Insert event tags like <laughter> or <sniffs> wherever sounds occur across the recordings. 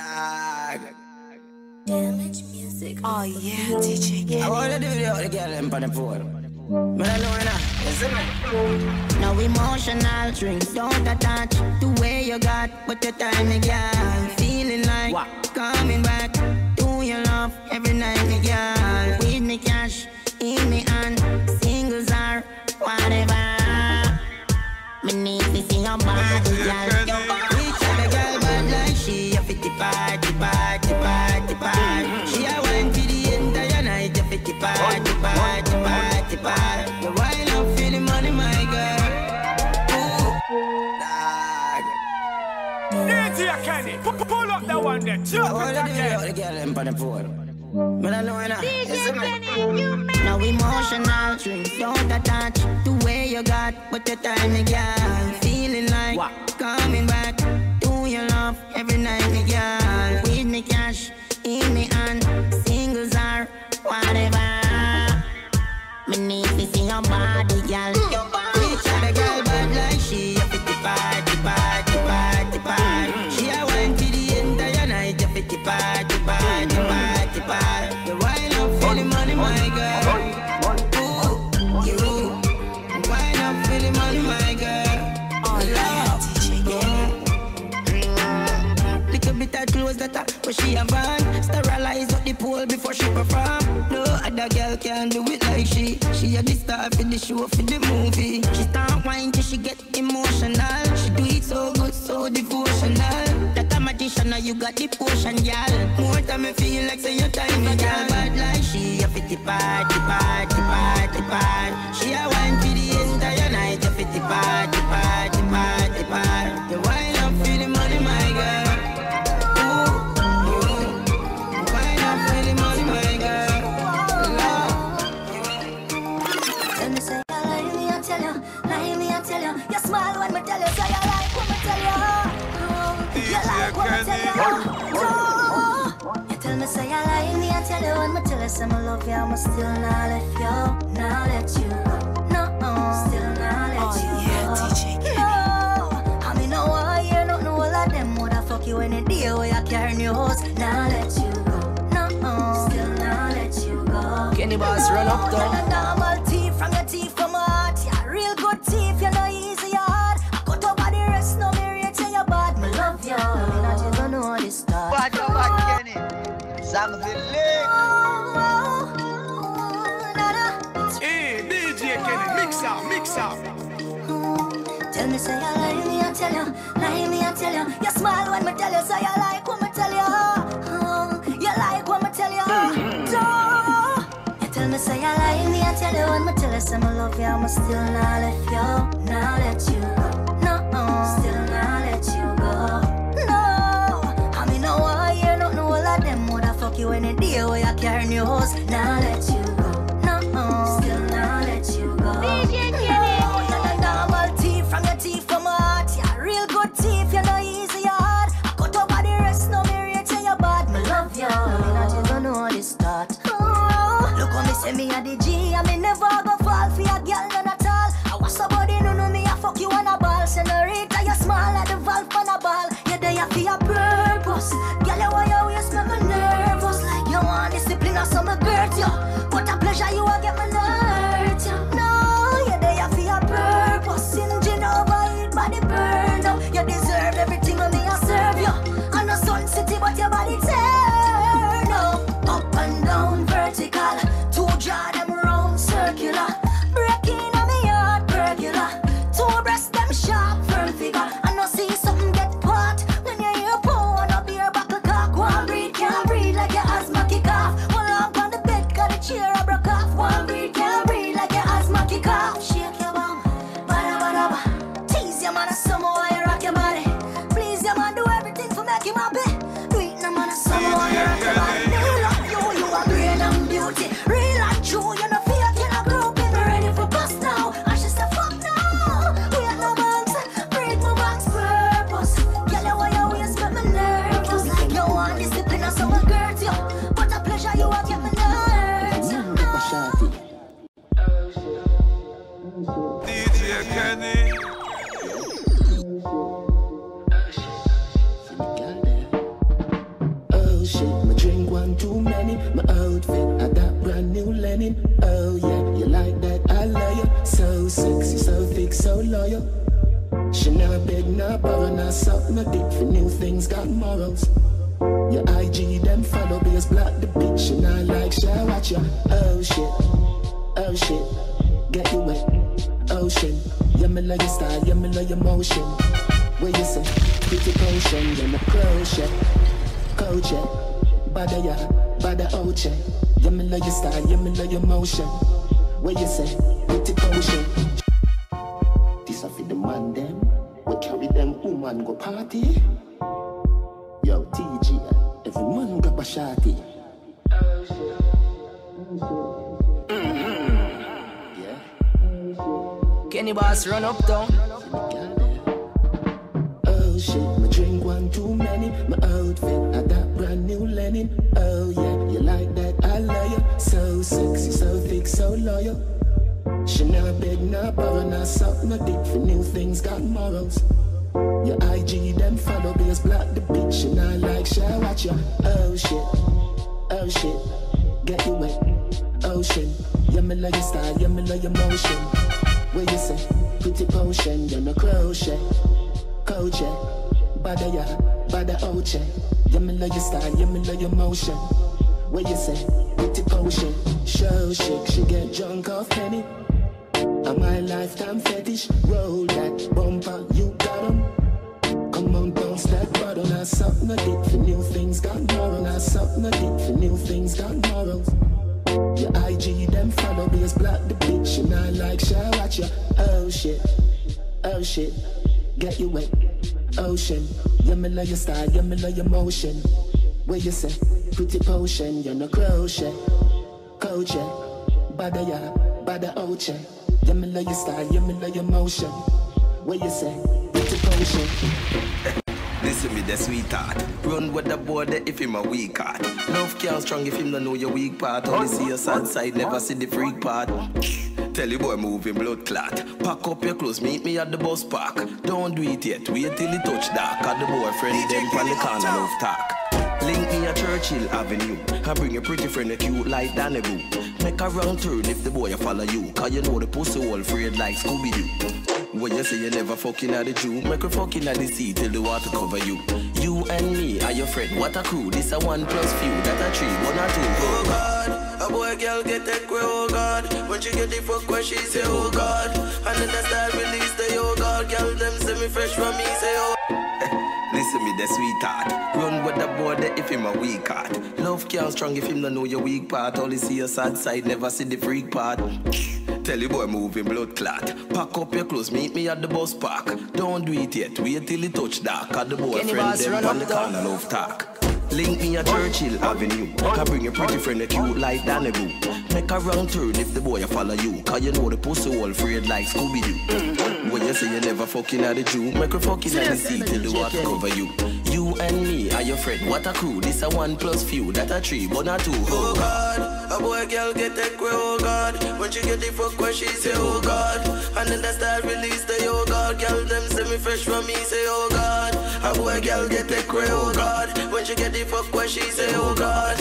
Dog. Damage music. Oh yeah, DJ I wanna do the other girl them on the phone. But I know enough. Listen me. No emotional drinks, don't attach the way you got, but your time, me girl. Feeling like What? coming back to your love every night, me girl. With me cash in me hand, singles are whatever. Me need to see your body, girl. Pull up that one there. I Jump it wanna do the again. other girl them on the phone. But I know enough. Listen me. No emotional drinks, don't attach the way you got, but your time, me girl. Feeling like What? coming back to your love every night, me girl. With me cash in me hand, singles are whatever. Me need to see your body, girl. Which other she a van. Sterilize up the pole before she perform. No other girl can do it like she. She a the star for the show, for the movie. She start wine till she get emotional. She do it so good, so devotional. That a magician, now you got the potion, girl. More time I feel like say your time, girl bad like she. A fifty party, party, party, party. She a wine for the entire night. A fifty party, party, when me tell you, say you like what me tell you. Oh, you like what me tell you. Oh, eh? you tell me say you lie me, I tell you when me tell you say me love you, I'ma still not let you, not let you go. No, still not let Oh you yeah, go. DJ Kenny. No, I mean no one hear nothing all of them woulda fuck you any day where you carry news. Now let you go. No, still not let you go. Kenny Boss run up No, though. Say you lie me, I tell you, lie me, I tell you. You smile when me tell you, say you like what me tell you. Oh, you like what me tell you. Duh. You tell me say you lie me, I tell you when me tell you, say me love you, I'ma still not let you, not let you go. No, still not let you go. No, I mean no one hear nothing all of them woulda fuck you any day where you carry news. Not let you bottle. Now suck no dick for new things got moral. Now suck dick for new things got morals. Your IG them follow base block the bitch and I like share watch ya. Oh shit, oh shit, get you wet, ocean. Yeah me love your style, yeah me love your motion. Where you say, pretty potion, you're no crochet, coach bada ya, bada oche. Yeah me love your style, yeah me love your motion. Where you say, pretty potion. Listen me, the sweetheart. Run with the border if him a weak heart. Love can't strong if him don't know your weak part. Only see your sad side, never see the freak part. Tell you boy moving blood clot. Pack up your clothes, meet me at the bus park. Don't do it yet, wait till it touch dark. Cause the boyfriend them from the corner of talk. Link me at Churchill Avenue. I bring your pretty friend a cute like Boo. Make a round turn if the boy a follow you. Cause you know the pussy all afraid like Scooby Doo. When you say you never fucking at the Jew, make her fucking at the sea till the water cover you. You and me are your friend, what a crew. This a one plus few, that a three, one or two. Oh God, a boy girl get that way, oh God. When she get the fuck where she say, oh God. And then the style release the oh God, girl them say me fresh from me, say oh. <laughs> Listen me, the sweetheart. Run with the border if him a weak heart. Love can't strong if him don't know your weak part. Only see your sad side, never see the freak part. <sniffs> Tell you boy moving blood clot. Pack up your clothes, meet me at the bus park. Don't do it yet, wait till it touch dark. Cause the boyfriend them on the corner love talk. Link me a Churchill Avenue. Can bring your pretty friend a cute like Danny. Make a round turn if the boy a follow you. Cause you know the pussy all afraid like Scooby Doo. When you say you never fucking at the Jew, make her fucking at the sea till the water cover you. You and me are your friend, what a crew. This a one plus few, that a three, but not two. Oh God, a boy girl get that way, oh God. When she get the fuck where she say, oh God. And then the style release the oh God. Girl them say me fresh from me, say oh God. A boy girl get that way, oh God. When she get the fuck where she say, oh God.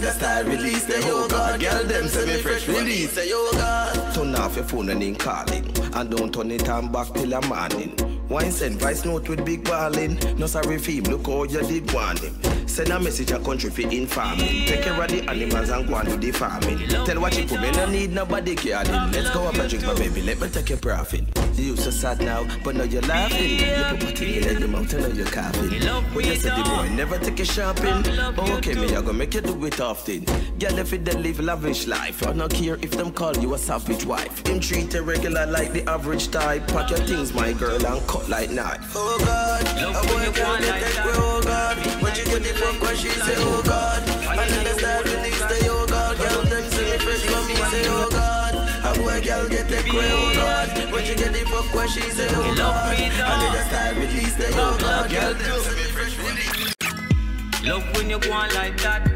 The style release the oh God. Girl them say me fresh me, say oh God. Turn off your phone and then call it. And don't turn it on back till the morning. Wine send vice note with big ballin'. No sorry fame, look how you did want him. Send a message a country for informing. Take care of the animals and go the farming. Tell what you put me, no need nobody caring. Let's go up and drink my baby, let me take your profit. You so sad now, but now you're laughing. You put thing in your mouth and now you're coughing. When you said the boy never take you shopping. Oh, okay, me, I gonna make you do it often. Girl, if it then live lavish life, I don't care if them call you a savage wife. Him treat you regular like the average type. Pack your things, my girl, and cut like knife. Oh God, a boy can't get that way, oh God. When you get the fuck when she say, oh God. And then the style release the oh God. Girl, them say me fresh from me, say, oh God. A boy girl get that way, oh God. When you get the fuck when she say, oh God. And then the style release the oh God. Girl, them say me fresh from me. Love when you go on like that.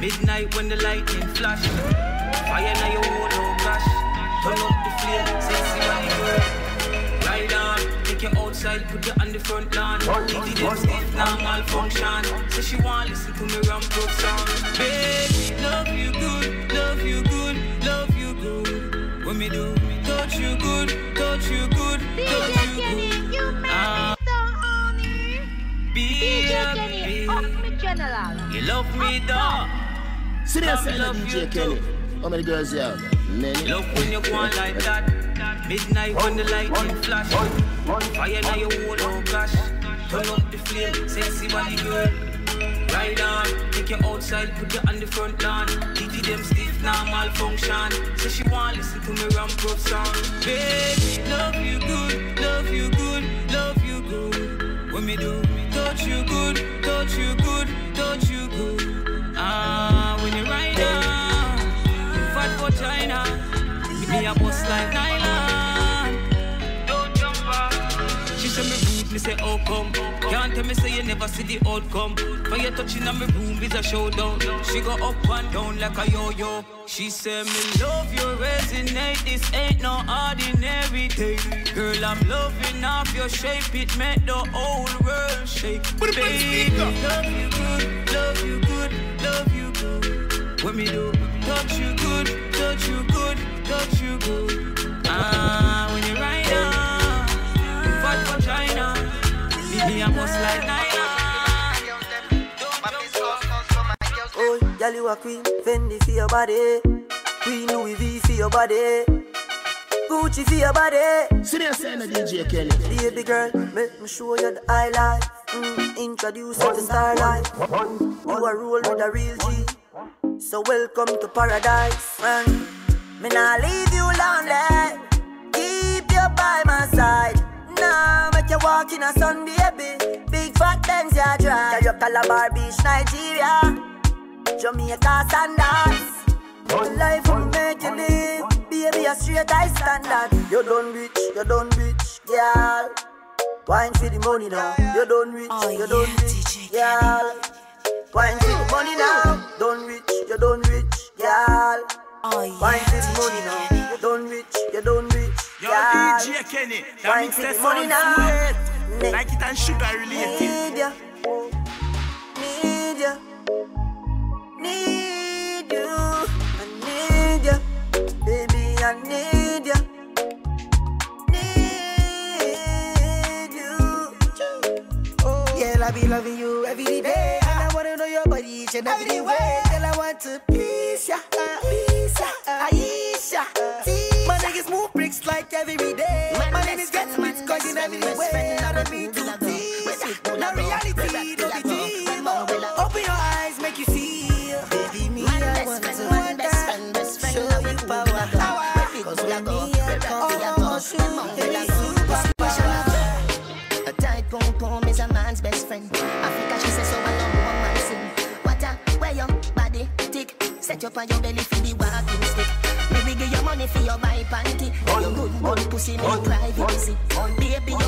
Midnight when the lightning flash. Fire now you won't no clash. Turn up the flame, sexy body girl. Ride on, take you outside, put you on the front lawn. Easy them stiff, now malfunction. Say she want listen to me ramp up song. Babe, love you good, love you good, love you good. When me do, touch you good, touch you good, touch you good. Ah. Be Kenny, up happy. me general. You love me, dog. Serious, Love, love DJ you Kenny. too. How many girls you have? Many. Love when you go on like that. Midnight when the lightning flash. Fire now you hold, oh gosh. Turn up the flame, sexy body girl. Ride on, take you outside, put you on the front lawn. DT them stiff, now malfunction. So she wanna listen to me ramp up song. Baby, love you good, love you good, love you good. When me do, me, touch you good, touch you good, touch you good. Ah, when you ride on, fat for China. Me a bust like nylon. Don't jump off. She me rude, me say how come? Can't tell me say you never see the outcome. When you touching on me room is a showdown. She go up and down like a yo-yo. She say me love you resonate. This ain't no ordinary day. Girl, I'm loving off your shape. It make the whole world shake. Baby, love you good, love you good, love you good. When me do, touch you good, touch you good, touch you good. Ah, when you ride on, fat vagina, me a bust like nylon. Oh, girl, you a queen. Fendi for your body. Queen Louis V for your body. Gucci for your body. Serious, DJ Kenny. Baby girl, make me show you the highlight. Mm, introduce you to starlight. You a roll with a real G. So welcome to paradise. Man, me nah leave you lonely. Keep you by my side. Nah, make you walk in a sun, baby. Big fat Benz, ya drive. You Calabar Beach, Nigeria. Jamaica standards. The life will make you live. Baby, a straight high standard. You done rich, you done rich, girl. Wine for the money now. You done rich, Oh, you yeah, done rich, girl. Wine for the money now. Done rich, you done rich, girl. Oh Wine yeah, for the money now. You done rich, you done rich, Yo, girl. DJ Kenny, that Wine makes for that the money sound now. sweet. Like it and sugar related. Need ya, need ya, need you. I need ya, baby. I need ya, need you. Oh. Yeah, I be loving you every day. And I wanna know your body each and every way. Girl, I want to please ya, please ya, Aisha. My niggas move bricks like every day. My name is Get Smith, cause in every way. I don't need to tease. No reality, no be dream. Open your eyes, make you see. Baby, me, I want to want that. Show you power. Cause with me, I come. Baby, super A tight pom pom is a man's best friend. Africa, she says so I love woman sing. What a where your body tick. Set you on your belly money for your buy panty. Your good good pussy me privacy. Baby,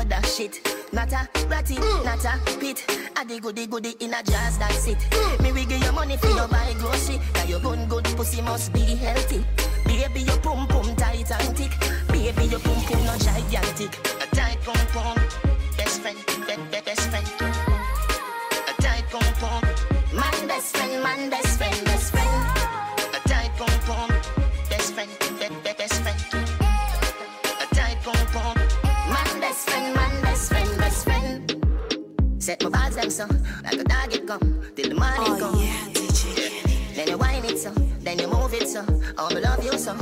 what a load of shit. Not a ratty, mm. not a pit. A the goody goody in a jazz that's it. Me we give you money for your mm. buy grocery. Cause your gun good pussy must be healthy. Baby, your pum pum tight and thick. Baby, your pum pum no gigantic. A tight pum pum, best friend, be, be, best friend. A tight pum pum, man best friend, man best best friend. So.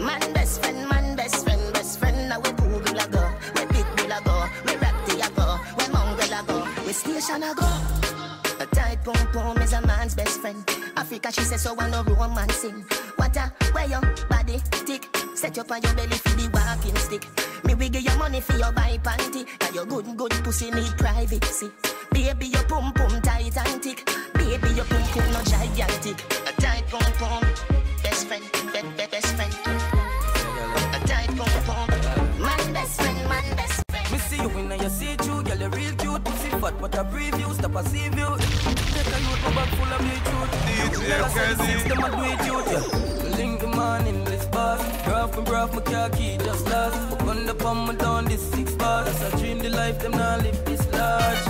Man best friend, man best friend, best friend. Now we Google a go, we Pitbull a go, we Rapti a go, we Mongrel a go, we Station a go. A tight pom pom is a man's best friend. Africa, she says so I no romancing. What a where your body tick. Set you on your belly for the walking stick. Me we give you money for your buy panty. Cause your good good pussy need privacy. Baby, your pum pum tight and thick. A preview, stop a see you. Take a youth, my bag full of me truth. DJ Girl, I said the six, them a do it youth, yeah. Link the man in this bus. Graph me, graph my car key just lost. But gun the palm me down this six bars. I dream the life, them now live this large.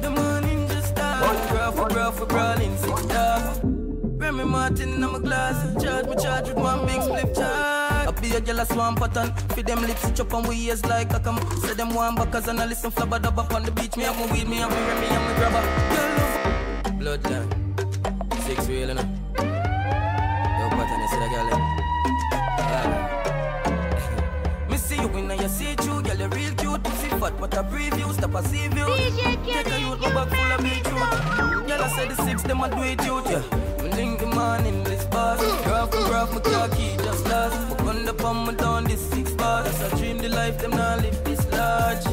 The morning just start. Graph me, graph me, brawling six stars. Remy Martin in my glass. Charge me, charge with one big split charge. I be a jealous one pattern. Feed them lips, chop on we ears like I come. Say them one backers and I listen flabba dub up on the beach. Me have my weed, me have my Remy, have my grabber. Girl, love. Bloodline. Six wheel, you know. Yo, pattern, you see that girl? <laughs> Me see you and you see through, girl, you real cute. Pussy fat, but a preview, stop a see view. Take a youth, my bag full of beetroot. Girl, I said the six, them a do it youth, yeah. Me the man in this bus. Graph me, graph my car key, just lost. My gun up on me down this six bars. I dream the life, them now live this large.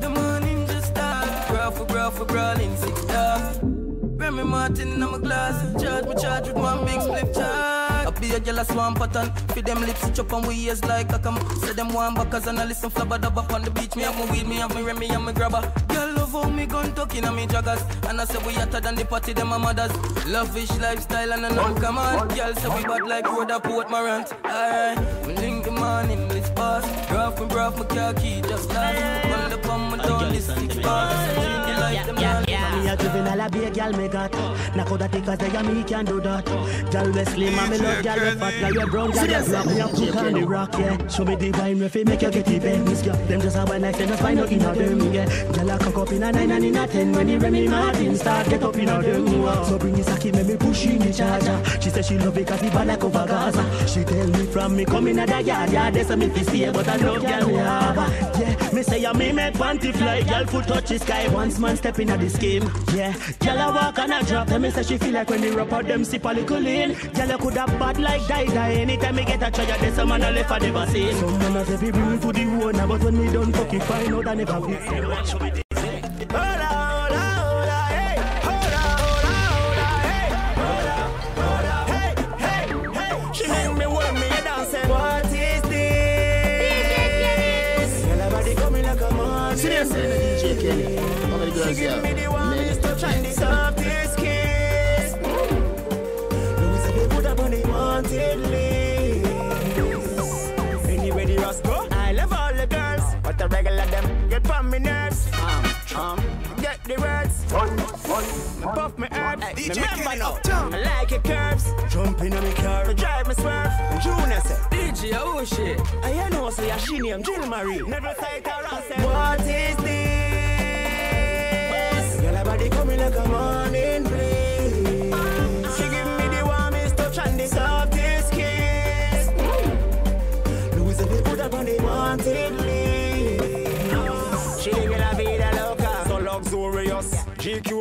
The morning just start. Graph me, graph me, brawling six stars. Remy Martin in my glass. Charge me, charge with one big split charge. I be a jealous one pattern. Feed them lips, chop on we ears like I come. Say them one backers and I listen flabba up on the beach. Me have my weed, me have my Remy, and my grabber. Girl love how me gun tucking on me joggers. And I say we hotter than the party, them my mothers. Lavish lifestyle and I know come on. Girl say we bad like road up Port Morant. Alright, me link the man in this bus. Graph me, graph my car key, just last. Run the pump, me down this six bars. I dream the life, them. now live. Me a juvenile, a be a gal me got Knock out the tickers, they me can do that. Gal we slim, and me love gal we fat Gal we brown, gal we black Me a cook on the rock, yeah. Show me the wine, we fi make you get even Miss girl, them just a one night, them just find out in a them, yeah Gal a cock up in a nine and in a ten When the Remy Martin start, get up in a them wow. So bring the saki, make me push in the charger. She say she love it cause the bad like over Gaza She tell me from me coming at the yard, yeah They say me fi stay, but I love gal me harbor Yeah, me say ya me make panty fly Gal foot touch the sky, once man step in a the scheme Yeah, gal a walk and a drop Tell me say she feel like when the rapper them sip a little lean. Gal a coulda bad like die die Anytime me get a try, there's some man a left a never seen Some man a say fi bring me to the owner But when me done fuck it, find out I never feel She girls give me the warmest touch and the Next. softest kiss. Louis said they put up on the wanted list. Anyway, the Roscoe, I love all the girls, but the regular them get on me nerves. Um, um, get the words. Puff me herbs. Remember now, I like your curves. Jump in on me car, drive me swerve. Junior said, DJ, oh shit. I know so yeah, she named Jill Marie. Never sight her and say, What is this? Body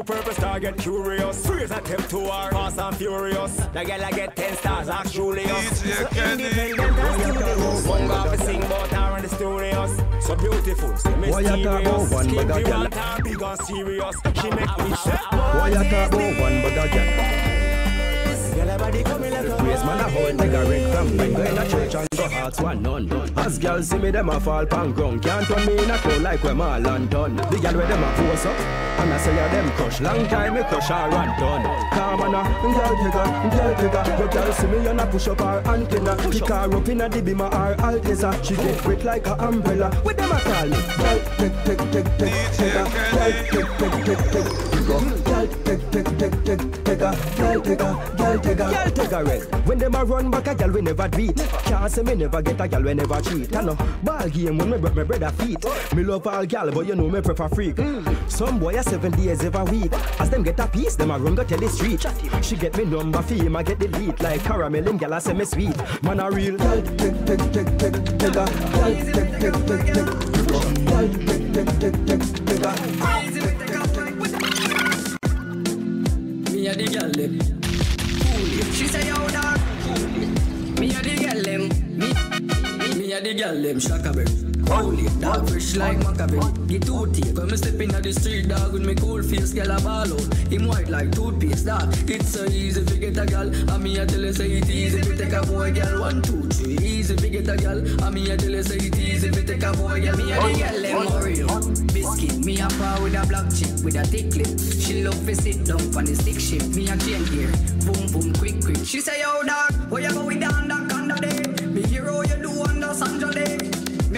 purpose target curious. Freeze attempt to war, fast and furious. The girl I get 10 stars, ask Julius. So independent and studious. One bar to sing about her in the studios. So beautiful, so Why you talk about mysterious. one Skin bag of fi girl? want her big and serious. She make me say, Why you talk about one bag of girl? Girl, her like a Praise man a hold nigga ring from when go in a church and go hearts one none. As girls see me them a fall pan ground, can't turn me in a crow like when my land done. The girl where them a pose up, and I say ya them crush. Long time me crush her and done. Come on, a girl digger, girl digger. Your girl see me and a push up her antenna, pick her up in a the beam of her Alteza. She get wet like a umbrella. With them a call me, girl take take take take take her, girl take take take take. Girl take take take take take her, girl take her, girl take her. Girl take her red. When them a run back a girl we never beat. Can't say me never get a girl we never cheat. I know ball game when me break my brother feet. Me love all girl but you know me prefer freak. Some boy a seven days every week. As them get a piece, them a run go tell the street. She get me number for him, I get the lead like caramel and girl I say me sweet. Man a real girl take take take take take her. Girl take take take take. Girl take take take take take her. Me a the girl them. Cool. She say yo dog. Me a the them. Me, a the girl them. Shaka bird. Holy dog fresh like. Get two tape when me step inna the street, dog with me cool face, girl a ball out. Him white like toothpaste, dog. It's so easy to get a gal. And me a tell you say it easy to take a boy, girl. One, two, three, easy to get a gal. And me a tell you say it easy to take a boy, girl. Me a the girl them Oreo biscuit. Me a par with a black chick with a thick lip. She love to sit down on the stick shift. Me a chain gear, boom boom quick quick. She say yo dog, where you go with down that under day?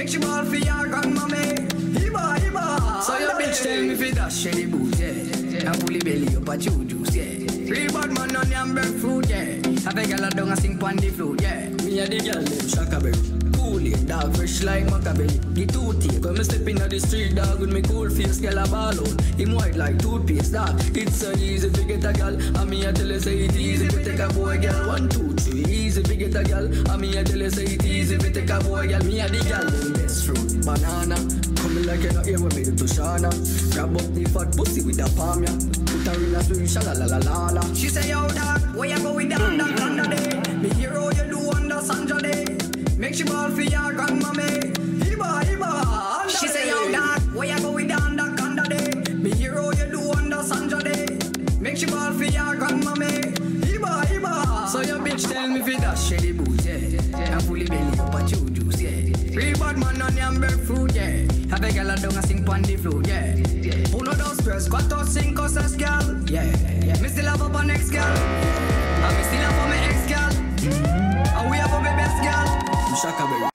Make ball for your grandmammy. Hiba hiba. So your bitch tell me fi dash any boot yeah. And fully belly up a juice yeah. Real bad man on yam fruit yeah. I beg a down a sing pon the flute yeah. Me a the girl them shakaberry. Cool it, dog fresh like Machiavelli. The two tape when me step inna the street, dog with me cool face, girl a ball out. Him white like toothpaste, dog. It's so easy to get a gal. And me a tell you say it easy to take a boy, girl. One, two, three, easy to get a gal. And me a tell you say it easy to take a boy, girl. Me a the gal, them fruit, banana. Coming like you know here when me to Shana. Grab up the fat pussy with a palm, yeah. Put her in a swing, shala la la la la. She say, yo, dog, where you go with that, that under day? Me hero you do under Sandra day. Make she ball for your grandmammy. Hiba, eh. hiba. She say, eh. yo, dog, where you go with down that under day? Me hero you do under Sandra day. Make she ball for your grandmammy. Hiba, hiba. So your bitch tell me fi dash shady boot, yeah. Bad man on yam fruit, yeah. Have a a down a sing pon the flute, yeah. Uno dos tres cuatro cinco seis gal, yeah. Me still have up on next. And me still have for my ex gal. And we have for my best gal. Shaka baby.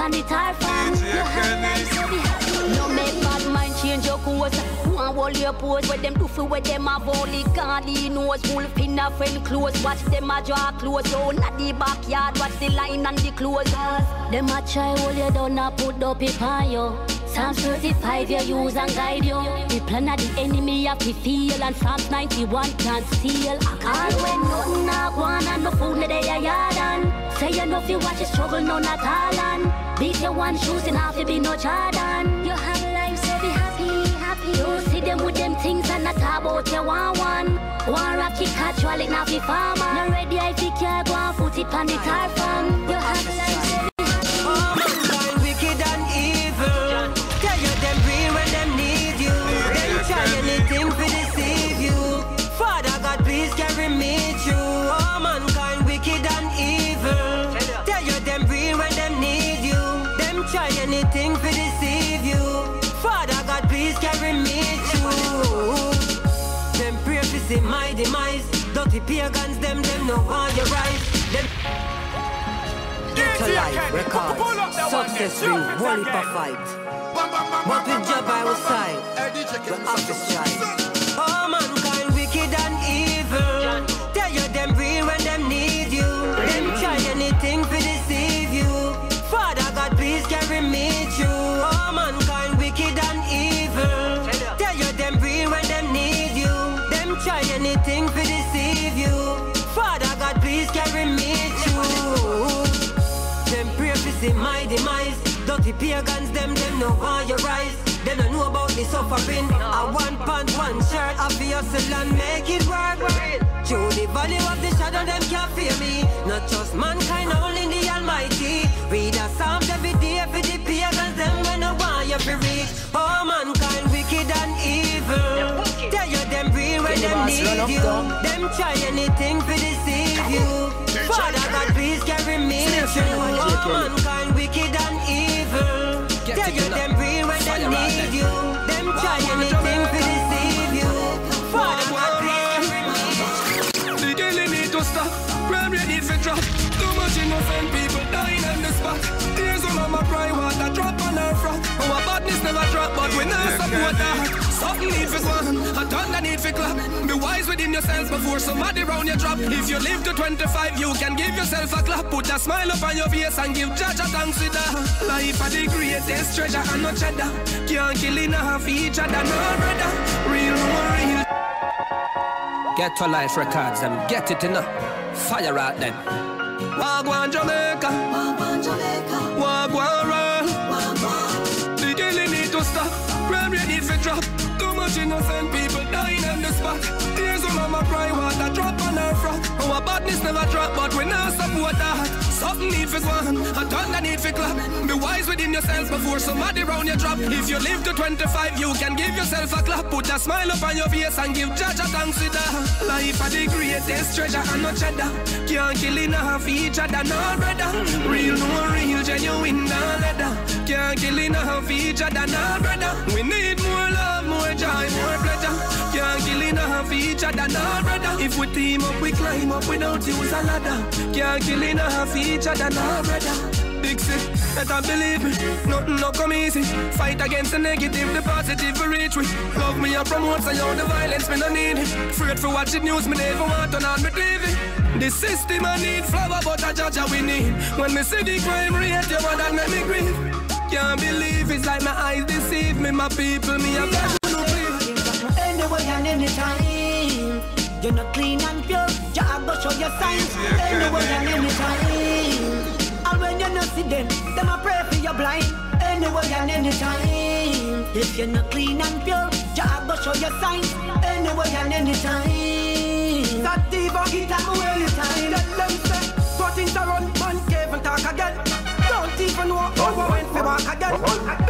Care go and put it on the tar fan You have life so be happy No make bad mind change your course. One wall your pose where them do for where them have only God he knows. Wolf in a friend close. Watch them a draw close. Oh, not the backyard. Watch the line and the close. Them a try hold you down a put up it on you. Psalms 35 you use and guide you. The plan of the enemy have to feel and Psalms 91 can't steal. All when nothing not one and no food they a yard and say if you watch the struggle no not all and beat your one shoes and have to be no Jordan. You have life so be happy, happy. You see them with them things and not about you want one. One rocky casual it now be farmer. No ready I think you go and put it on the tar farm. You have life Dirty pagans, them, them no want your rise. Them Get to life, records, success ring, heap of fight. With job by our side, have to strive. Oh, mankind the suffering. A one pant, one shirt, a for hustle and make it work. Through the valley of the shadow, them can't fear me. Not just mankind, only the Almighty. Read a psalm every day for the pagans, them when I want you to reach. Oh, mankind, wicked and evil. Tell you them real when them need you. Them try anything to deceive you. Father God, please carry me through. Oh, mankind, need for clap. Be wise within yourself before somebody round you drop. If you live to 25, you can give yourself a clap. Put a smile up on your face and give Judge a thanks with that. Life are the greatest treasure and no cheddar. Can't kill in half each other, no brother. Real, real. Get to life records, them get it enough. Fire out then. Wagwan Jamaica. Spot. Tears on mama cry, water drop on her front. Our badness never drop, but we not support that. Something need for one, a ton that need for clap. Be wise within yourself before somebody round you drop. If you live to 25, you can give yourself a clap. Put a smile up on your face and give Judge a thanks with that. Life are the greatest treasure and no cheddar. Can't kill in half each other, no brother. Real, no real, genuine, no leather. Can't kill in half each other, no brother. We need more love, more joy, more pleasure. Can't kill half each other, no brother. If we team up, we climb up without use a ladder. Can't kill half each other, no brother. Big sick, better believe me, nothing no come easy. Fight against the negative, the positive we reach we. Love me and promote, so you the violence me no need it. Afraid for watching news, me never want to on me TV. The system I need flower, but a judge we need. When me see the crime rate, you want that make me grieve. Can't believe it's like my eyes deceive me, my people, me a please. Anyway and anytime. You're not clean and pure. Jah go show your signs. Anyway and anytime. And when you not see them, them a pray for you blind. Anyway and anytime. If you're not clean and pure, Jah go show your signs. Anyway and anytime. That diva hit am well you time. Let them say, but things are run, man cave and talk again. Don't even know how I went for back again.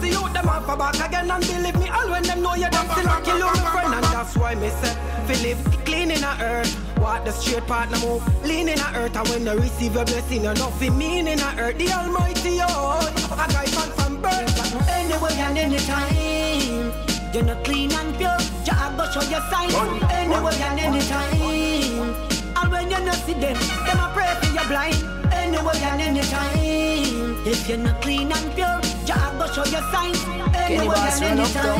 Be a big dog, see you them off for back again. And believe me, all when them know you, them still a kill you, my friend. And that's why me say, fi live clean in a earth. Walk the straight partner move, lean in a earth. And when you receive your blessing, you nothing mean in a earth. The Almighty, oh, a guy man from birth. Anyway and anytime. You're not clean and pure, Jah go show your signs. Anyway and anytime. And when you not see them, them a pray for you blind. Anyway and anytime. If you're not clean and pure, Jah go show your signs. Run up down.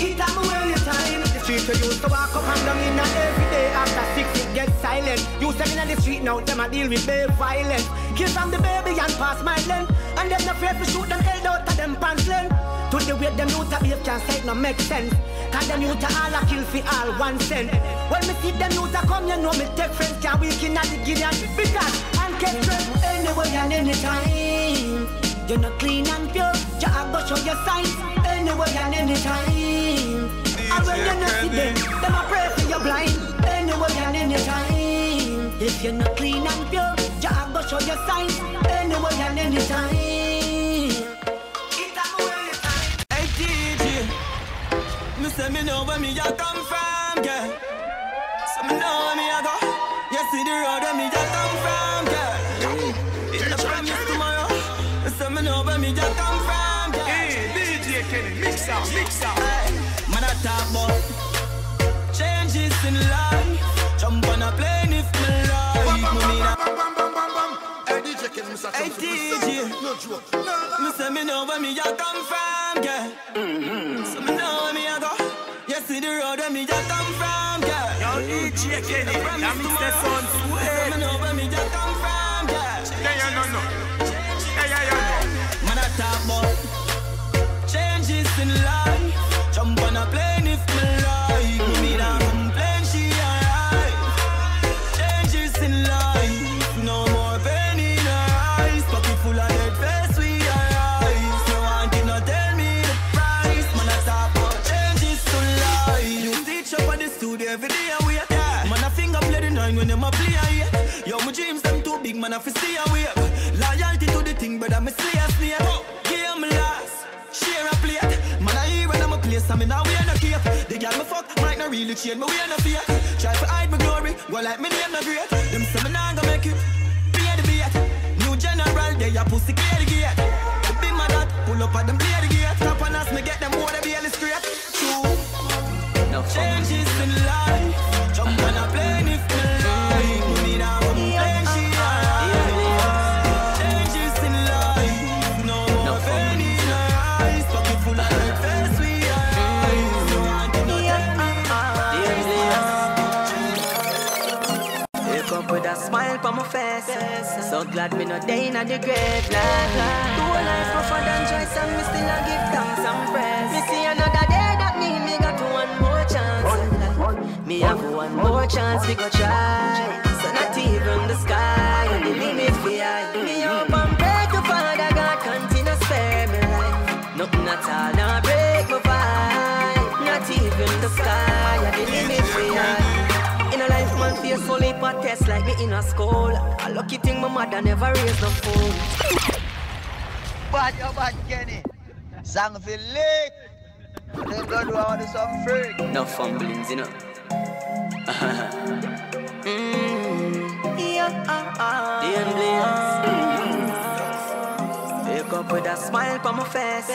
It time when you time. The street we used to walk up and down in a every day after six it gets silent. You the street now, them a deal with babe violence. Kill from the baby and pass my length. And afraid to shoot them held out of them pants length. To the way them youth a behave can't say no make sense. Cause them youth a all a kill all one cent. When me see them youth a come, you know me take friends can't the Gideon. Because and anywhere and anytime. You're not clean and pure, Jah go show your signs anywhere and anytime. And when you're not see them, them a pray for you blind anywhere and anytime. If you're not clean and pure, Jah go show your signs anywhere and anytime. Hey DJ, me say me know where me a come from, girl. So me know where me a go. You see the road where me a come from, girl. Me say me know where me a come from, girl. Hey, DJ Kenny, mix up, mix up. Hey, man I talk about changes in life. Jump on a plane if me like. Me mean a- Hey DJ, me say me know where me a come from, girl. Mm-hmm. So me know where me a go. You see the road where me a come from, girl. Yo, DJ Kenny, that makes that sound sweet. Me know where me a come from, talk about changes in life. Jump on a plane if me like. Me a complain, she alright. Changes in life, no more pain in her eyes. Pocket full of dead face, we arise. No one did not tell me the price. Man, I talk about changes to life. You teach up at the studio every day, and we yeah. Man, I finger play the nine when them a play. Yo, my dreams them too big, man, I fi stay away. Really change, me way no fear. Try to hide my glory, go like me name no great. Them say me nah go make it, pay the bait. New general, they a pussy clear the gate. Big man that pull up at them play the gate. So glad me no day in the grave. Like. Do a life rougher than choice, and me still a give thanks and praise. Me see another day that mean me got one more chance. Like, me have one more chance, we go try. So not even the sky, and the limit for I. Me hope and pray to Father God continue spare me life. Nothing at all, not break my vibe. Not even the sky, face full heap of tests like me in a school. A lucky thing my mother never raised no fool. Bad, you bad, Kenny. Song feel lit. Them go do all the some freak. No fumblings, you know. <laughs> mm. Yeah, ah, ah. Wake up with a smile on my face.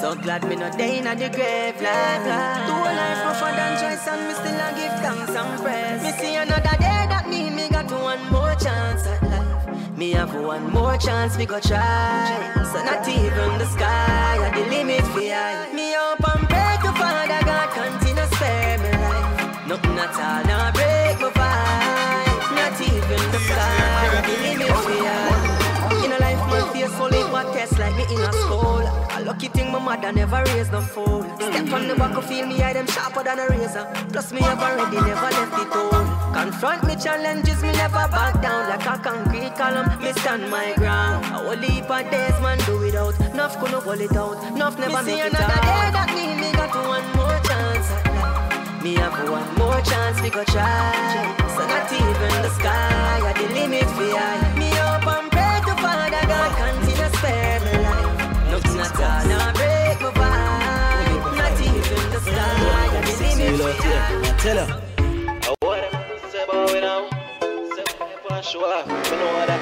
So glad me no day in the grave. Like, like. Do a life rougher than choice, and me still a give thanks and praise. Me see another chance at life. Me have one more chance, we go try. So not even the sky, or the limit for I. Me hope and pray to Father God continue spare me life. Nothing at all, not break my vibe. Not even the sky, or the limit for I. In a life, man, face full of what test like me in a school. A lucky thing my mother never raised no fool. Step on the back of feel me eye them sharper than a razor. Plus me have already never left it home. Confront me challenges, me never back down like a concrete column. Me stand my ground. A whole heap of days, man, do without. Nuff couldn't hold it out. Nuff never me make it out. day that mean me got one more chance at life. Me have one more chance, we go try. So not even the sky, or the limit for I. Me hope and pray to Father God or the limit. Tell her. What am I gonna say about it now? Say what I show you know what that.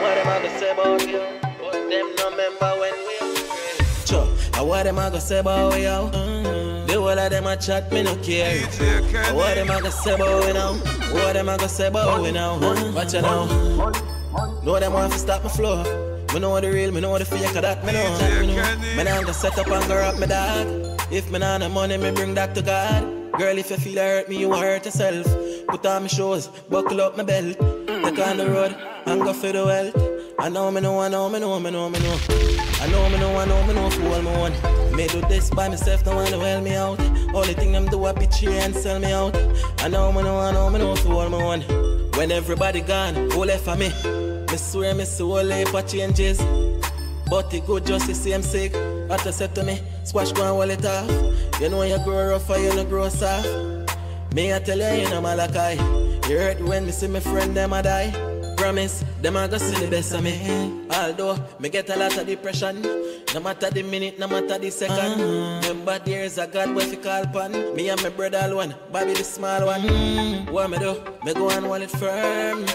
What am I gonna say about you? But them no remember when we Sure, I what am I gonna say about we yo? The whole of them a chat, me no care. I what am I gonna say about we now? What am I gonna say about we now? Huh? Watch it now. Know them want to stop my flow. Me know the real, me know the fake of that, me know. Me know. Me nah go set up and go up me dog. If me nah no money, me bring that to God. Girl, if you feel I hurt me, you hurt yourself. Put on my shoes, buckle up my belt. Take on the road and go for the wealth. I know me know, I know me know, me know, me know. I know me know, I know me know for all my one. Me do this by myself, no one to help me out. Only thing I'm do a bitch and sell me out. I know me know, I know me know for all my one. When everybody gone, who left for me? Me swear me soul life for changes. But it go just the same sick. After said to me, squash go and wall it off. You know you grow rough or you no grow soft. Me I tell you, you know Malachi. You hurt when me see my friend them a die. Promise, them a go see the best of me. Although me get a lot of depression. No matter the minute, no matter the second. Uh-huh. Remember there's a God where you call upon. Me and my brother alone, Bobby the small one. Mm-hmm. What me do? Me go and it firm.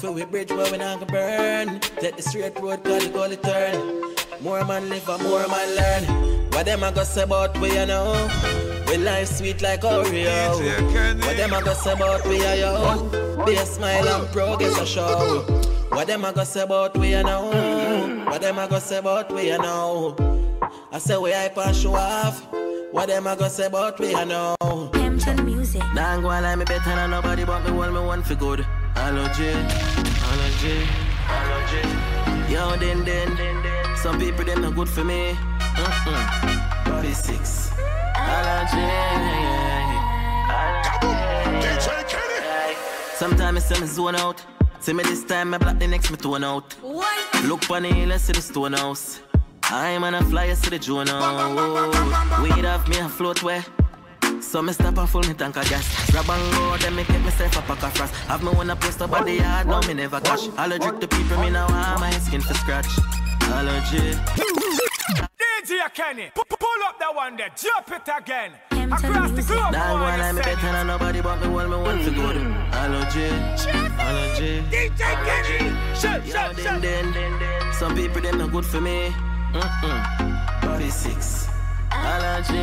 For we bridge where we not gonna burn. Take the straight road, cause the goalie turn. More man live and more man learn. What them a go say about we you know? We life sweet like Oreo. What them a go say about we you know? Be a smile and progress a show. What them a go say about we you know? What them a go say about we you know? I say we hype and show off. What them a go say about we you know? Hampton Music. Nah, go on like me better than nobody, but me want me one for good. Allergy, allergy, allergy. Yo, then, then, then, then. Some people them not good for me. Mm-mm. Body six. Allergy. Sometimes I see me zone out. See me this time, me black the next me tone out. What? Look on the hill, I see the stone house. I'm on a flyer, see the Joan house. Weed off me, I float where. So me stop and full me tank of gas. Grab and go, then me get myself a pack of frost. Have me one a post up at the yard, now me never cash. Allergic to people, me now want my skin for scratch. Allergy. DJ Kenny, pu- pu- pull up that one there, drop it again. Across the globe, Nah, go boy, on, you I'm better than nobody but me want me one for good Allergy, allergy. DJ Kenny, shut, Yo, shut, then, shut. then, then, then Some people, them not good for me. Mm-mm. Body six Allergy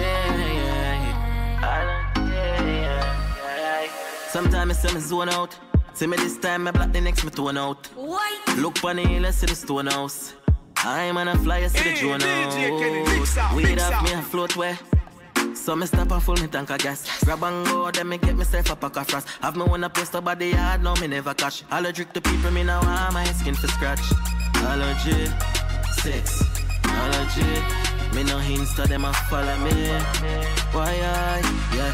Sometimes I see me zone out. See me this time, me black the next me tone out. What? Look on the hill, I see the stone house. I'm on a flyer, see the Hey, drone DJ Kenny, mix up, house. Weed mix off up. me a float where. So me stop and full me tank of gas. Grab and go, then me get myself a pack of frost. Have me one a post up at the yard, now me never cash. Allergic to people, me now I'm my skin for scratch. Allergy, sex, allergy. Me no Insta, them a follow me. Why I, yeah.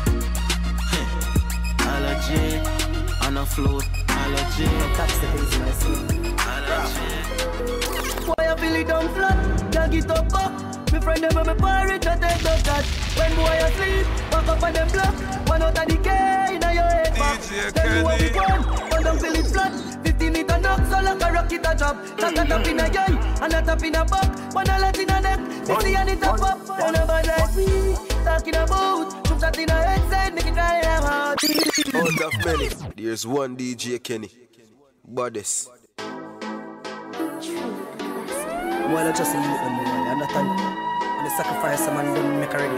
Allergy, on a float, allergy. Allergy. Why I feel it down flat? Can't get up back. Me friend them me pirate that take up that. When boy asleep, back up on them block. One out of the K inna your head back. Tell me what we want, and don't feel it flat. 15 meter knock, so like a rocket a drop. Chaka tap in a eye, and a tap in a back. One a lot in a neck, 50 and it a pop. And a bad like we talking about. Shoot that in a head side, make it cry out. Out of many, there's one DJ Kenny. Baddest. Well, I just see you and me, you understand? And the sacrifice some man them make already.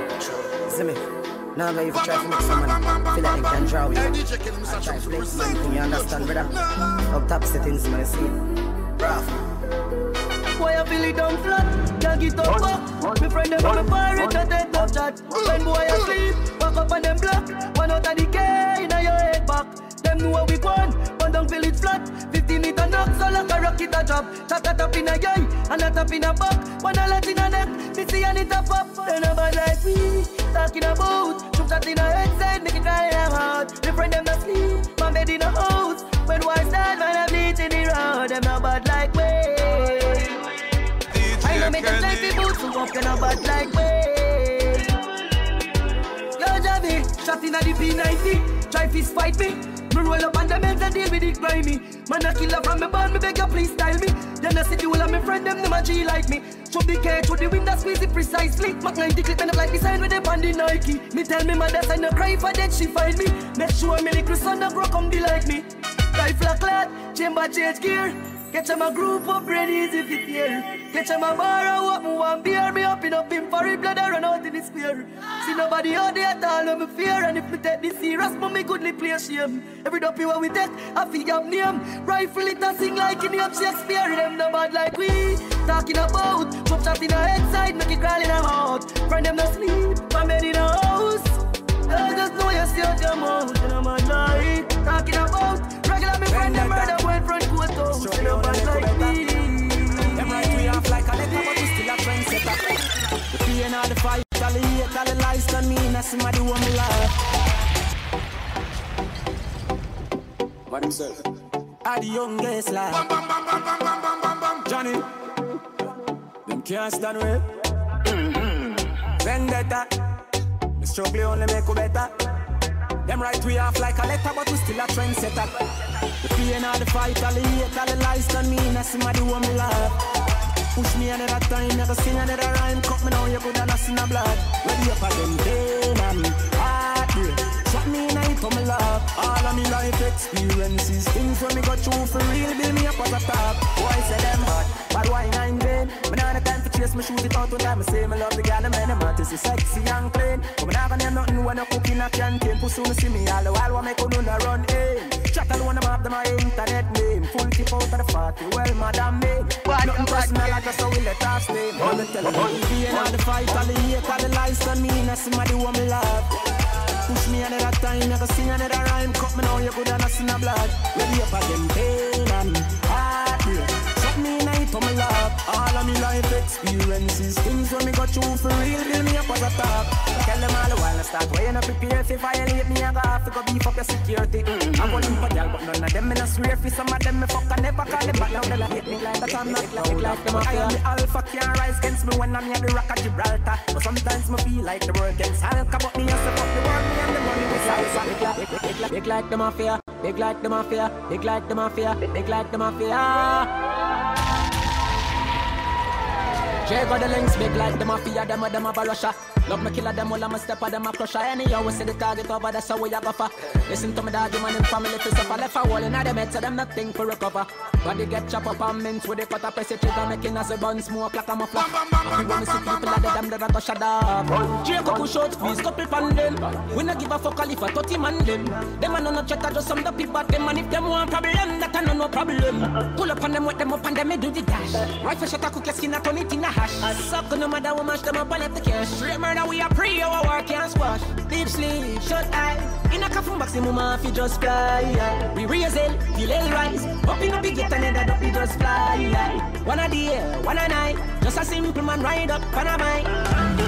See me? Now I'm even try to make some man feel like they can draw you. I try to flex man thing, you understand, brother? Up top settings, man, see? Rough. Why I feel it down flat? Can't get up back. Me friend them on me pirate that take up chat. When boy asleep, back up on them block. One out of the K inna your head back. Them know what we want, but don't feel it flat. 15 meter knock, so like a rocket a drop. Chaka tap in a eye, and a tap in a back. One a lot in a neck, me see and it a pop. Then a bad like we talking about. Shoot that in a head make it cry out. Me friend them not sleep, my bed in a house. When one stand, man I bleach in the road. Them not bad like we. I know me them like the boots, so up you not bad like we. Yo, Javi, shot in a the P90. Try fist fight me. Me roll up on the meds and deal with it grimy. Man, a killer from me band, me beg you please style me. Then I see the whole of my friend, them, them a G like me. Through the cage, through the window, squeeze it precisely. Mac 90 clip, and up like the sign with the Nike. Me tell me mother, I no cry for that she find me. Make sure me little son a grow come be like me. Rifle a clad, chamber change gear. Catch 'em a group up, ready easy fit here. Catch 'em a borrow up, me one beer. Me up in up in for it, blood I run out in the spear. See nobody out there at all, no me fear. And if me take this serious, me goodly play shame. Every dopey what we take, I feel up name. Rifle it and sing like in the Shakespeare. Them no bad like we. talking about. Pop shot in her head side, make it crawl in her mouth. Friend them no sleep, my bed in her house. I just know you out your mouth, and I'm a night. Talking about regular me friend them murder boyfriend coat out. And I'm like. Them right we off like a letter, but we still a trendsetter. The pain of the fight, all the hate, all the lies somebody want me love. Are the youngest lad. Bam, bam, bam, bam, bam, bam, bam, bam, bam. Johnny. Them can't stand with. Vendetta. The struggle only make you better. Them right we off like a letter, but we still a trendsetter. The pain of the fight, all the hate, all the lies done me, and somebody want me love. Push me another time, never sing another rhyme. Cut me now, you could have lost in the blood. Ready up again, pain and. Shot me in a hit on my love. All of me life experiences, things when me got through for real, build me up as a top. Why say them bad? Bad why nine vain? Me not the time for chase me shoot it out time. I say me love the girl, man, I'm out to see sexy and clean. But me not gonna have nothing when I cook in a canteen. Pussy soon see me all the while, what me could do run in. Chat alone, I'm after my internet name. Full tip out of the party, well, madam eh? me. Nothing personal, I just so we let us stay. On the telephone, being all the fight, all the hate, all the lies on me, and somebody want me love. Push me another time, never sing another rhyme. Cut me now, you good and I see no blood. Ready up again, pain and on my love. All of me life experiences, things when me got through for real, build me up as a top. Tell them all the while I start weighing up prepare if violate me, I go have to go beef up your security. Mm-hmm. I'm going for y'all, but none of them me not swear for some of them me fuck I never call them back now. They hate me like that I'm not loud like them. I am the alpha can't rise against me when I'm near the rock of Gibraltar. But sometimes me feel like the world against Hulk, but me and say fuck the world, me and the money we salsa. Big like, big, big, big, big like the mafia, big like the mafia, big like the mafia, big like the mafia. Jay got the links big like the mafia, them a them a barasha. Love me killer, them all I'm a step of them a crusher. Anyhow, we see the target over, that's how we a go. Listen to me, dog, you man in family, fi suffer. Left a wall in them head, so them nothing for recover. Body get chop up and mint with the cutter, press it trigger, making us a bun smoke like a muffler. Happy when we see people like them, that a go shut up. Jacob push out, squeeze, couple pan them. We not give a fuck if a 30 man them. Them a no no chatter, just some the people them. And if them want problem, that a no no problem. Pull up on them, wet them up and them me do the dash. Rifle shot a cook your skin, I turn it in a hash. I suck no matter what mash them up and left the cash. Straight murder, we a pre, our work can't squash. Deep sleep, shut eye. In a coffin maximum off, you just fly. We raise it, feel it rise. Up in a big and then up, you just fly. One a day, one a night. Just a simple man ride up on a bike.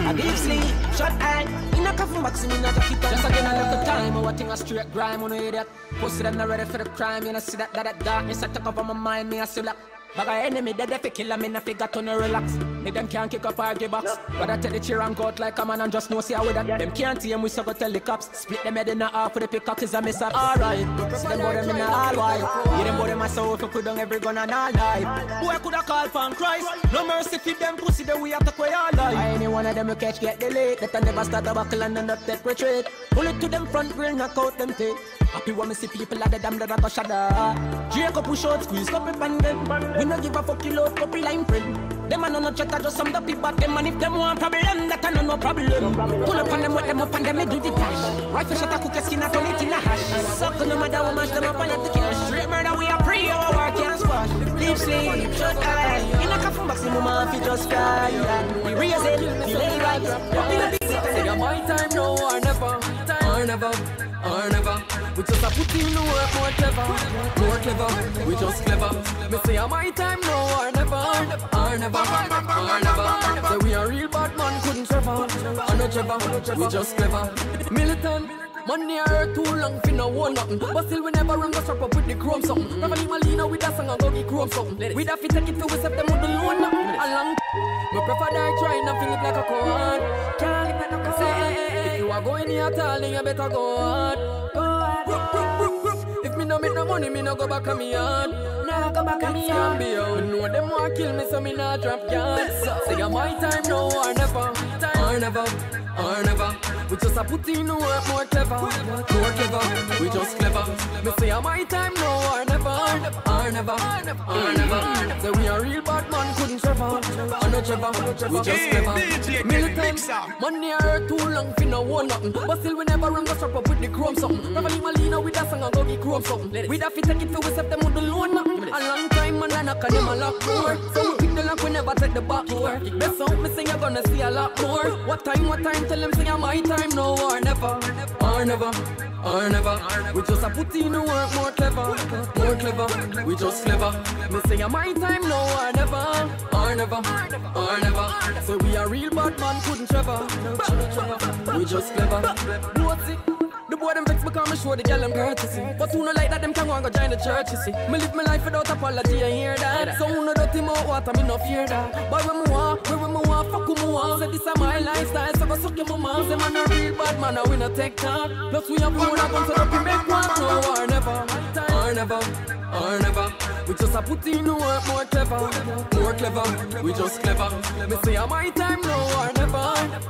A deep sleep, shut eye. In a coffin maximum, not just keep Just again, another time. I thing a straight grime, on hear that. Pussy them not ready for the crime. You know, see that, that, that darkness. I take over my mind, me, I see black. Bag a enemy dead if you kill them in a figure to no relax. Me them can't kick up our give box. But I tell the cheer and go out like a man and just know see how we that. Them can't tame we so go tell the cops. Split them head in the half with the pickaxe a miss up. Alright, see them bout them in the all. Yeah, them bout them myself if we put down every gun and all life. Who I coulda call from Christ? No mercy for them pussy that we have to quay all life. Any one of them we catch get delayed. That I never start a buckle and end up take retreat. Pull it to them front grill, knock out them teeth. Happy when me see people at the dam that I go shut up. Jacob push out, squeeze couple pan them. We no give a fuck you load couple line friend. Them a no no chatter just some the people them and if them want problem that a no no problem. Pull up on them with them up and them me do the dash. Rifle shot a cook your skin a turn it in a hash. Suck no matter what mash them up and let the cash. Straight murder we a pre our work can't squash. Deep sleep, shut eye. In a coffin maximum off it just fly. We raise it, delay right. Up in a big Say my time now or never, or never, or never. We just a put in the work more clever, more clever. We just clever. Me say I my time now or never, or never, or never. Say we a real bad man couldn't Trevor, or no Trevor. We just clever. Militant. Money I hurt too long for no one nothing But still we never run go strap up with the chrome something Never leave Malina with a song and go get chrome something We da fit take it for we set them with the loan nothing Along <laughs> Me prefer die trying and feel it like a con Can't live like no con If you are going here at all then you better go on on me no make no money me no go back on me yard. Nah go back on me yard. Be out Know them want kill me so me not drop yard Say I'm my time now or never. Or never. Or never. We just a put in the work more clever, more clever. We just clever. Me say I'm my time now or never, or never, or never. Say we a real bad man couldn't Trevor, or no Trevor. We just clever. Militant, money I hurt too long for no one nothing. But still we never run strap up with the chrome something. Never leave Malina with that song and go get chrome something. We have to take it for we set them with the loan nothing. A long time man, I knock on them a lock door. So we pick the lock, we never take the back door. Best out me sing, you're gonna see a lot more. What time, what time? Tell them say I'm my time, no or never, or never. Or never, we just a put in the work more clever, more clever. We just clever. Me say I'm my time, no or never, or never, or never. So we a real bad man, couldn't Trevor. We just clever. What's it? The boy them vex because me show the girl them courtesy. But who no like that them can go and go join the church you see? Me live my life without apology I hear that? So who no dirty mouth water me no fear that. Boy when me want, where when me want, fuck who me want Say this a my lifestyle so go suck your mama Say man a real bad man and we no take talk Plus we have one a gun so that we make one No or never, or never, or never we just a put in work more clever, more clever. We just clever. Me say I'm my time no or never,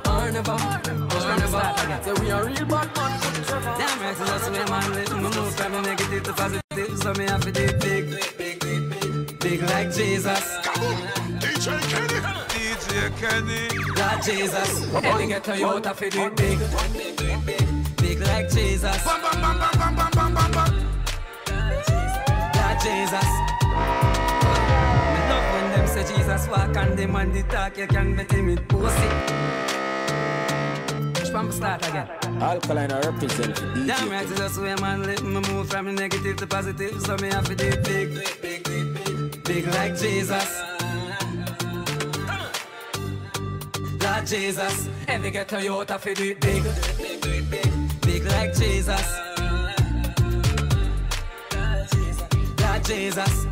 or never, or never. Say we are real bad man. Damn right, that's where man live. Me move from the negative to positive, so me have to do big, big, big, big like Jesus. DJ Kenny, DJ Kenny, God Jesus. Any get Toyota for the big, big, big, big like Jesus. Bam, bam, bam, bam, bam, bam, bam, bam. Jesus. Me love when them say Jesus walk and them and the talk, you can bet him it pussy. From start again. Alkaline I represent for DJ. Damn right, just where man live. Me move from negative to positive, so me have to do big, big, big, big, big like Jesus. Lord Jesus, every ghetto youth have to do it big, big, big, big, big like Jesus. Lord Jesus.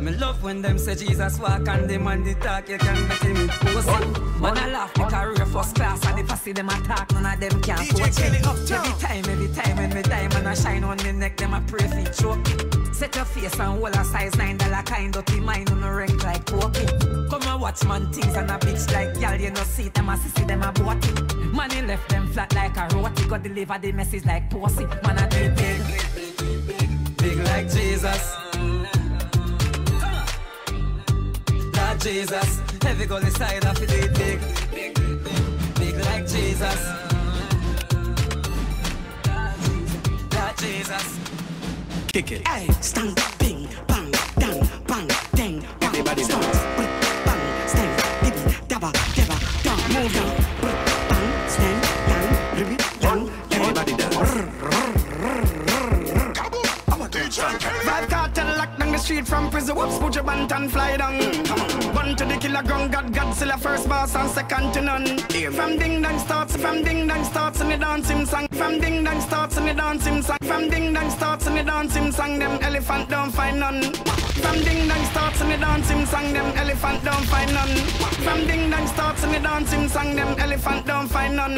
Me love when them say Jesus walk and them and the talk You can't make him pussy Man I laugh my career first class And if I see them attack none of them can coach me Every time, every time when me die Man I shine on me neck them I pray for choke. Set your face and hold a size nine dollar kind Dirty mind on a rank like pokey Come and watch man things and a bitch like Y'all you know see them I see them a bought it Money left them flat like a roti. Go deliver the message like pussy. Man I do it. big Big like Jesus Lord Jesus. Heavy go inside of it big, big, big, big like Jesus. Lord Jesus. Kick it. Hey, stand, bing, cartel lock down the street from prison. Whoops, put your band and fly down. One to the killer gun, God, Godzilla, first boss and second to none. From ding dong starts, from ding dong starts and the dancing song. From ding dong starts and the dancing song. From ding dong starts and the dancing song. Them elephant don't find none. From ding dong starts and the dancing song. Them elephant don't find none. From ding dong starts and the dancing song. Them elephant don't find none.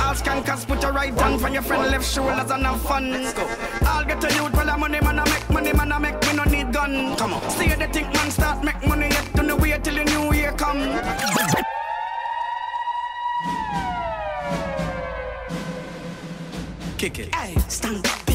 All skankers put your right hand from your friend left shoulders and have fun. Let's go. I'll get to youth, well, I'm money man, I make money man, I make gun. Come on. See the think man start make money yet, don't wait till the new year come. Kick it. Hey, stand, bing,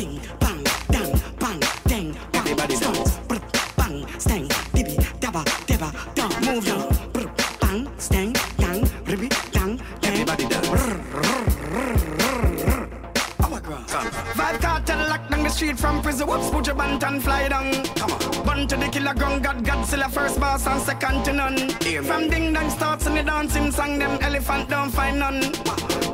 prison. Whoops, put your band and fly down. Come on. One to the killer gun, God, Godzilla, first boss and second to none. From ding dong starts and the dancing song, them elephant don't find none.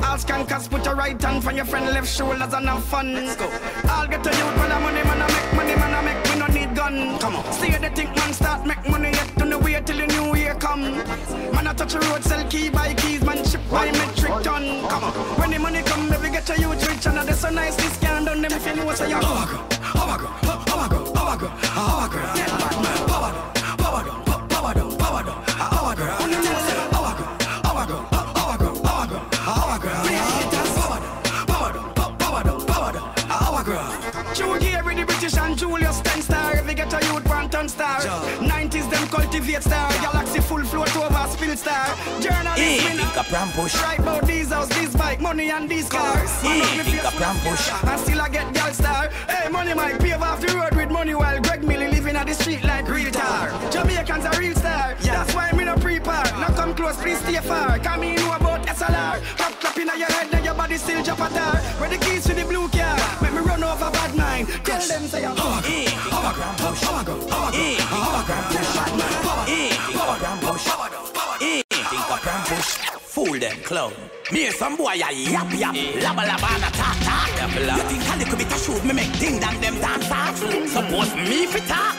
All skankers put your right hand from your friend left shoulders and have fun. Let's go. I'll get to youth, well, I'm money man, I make money man, I make me no need gun. Come on. See the think man start make money yet, don't wait till the new year come. Man, I touch the road, sell key by keys, man, ship by metric ton. Come on. When the money come, baby, get your youth rich, and that's so nice, this can done them if you know so you girl, our girl, bad power power power power our girl, our girl, our girl, our girl, our girl, our girl, power down, power down, power power our girl. Judy every British and Julius ten star, every get youth brand ten star. Nineties them cultivate star, galaxy full float over spill star. Journalist, hey. Right about these house, this bike, money and these cars. Hey, think a pram push. And still I get gal star. Hey, money might pave off the road with money while Greg Millie living at the street like real tar. Jamaicans a real star. That's why me no prepare. Now come close, please stay far. Come in know about SLR. Clap clap in your head, then your body still jump at her. Where the keys to the blue car? Make me run over bad mind. Tell them say I'm power power gram push, power gram, power gram, power gram push, bad mind, power gram push, think a gram push. Fool them clown. Me some boy a yap yap, laba laba and a talk talk. You think a little bit of shoot me make ding dang them dance off? Suppose me fi talk.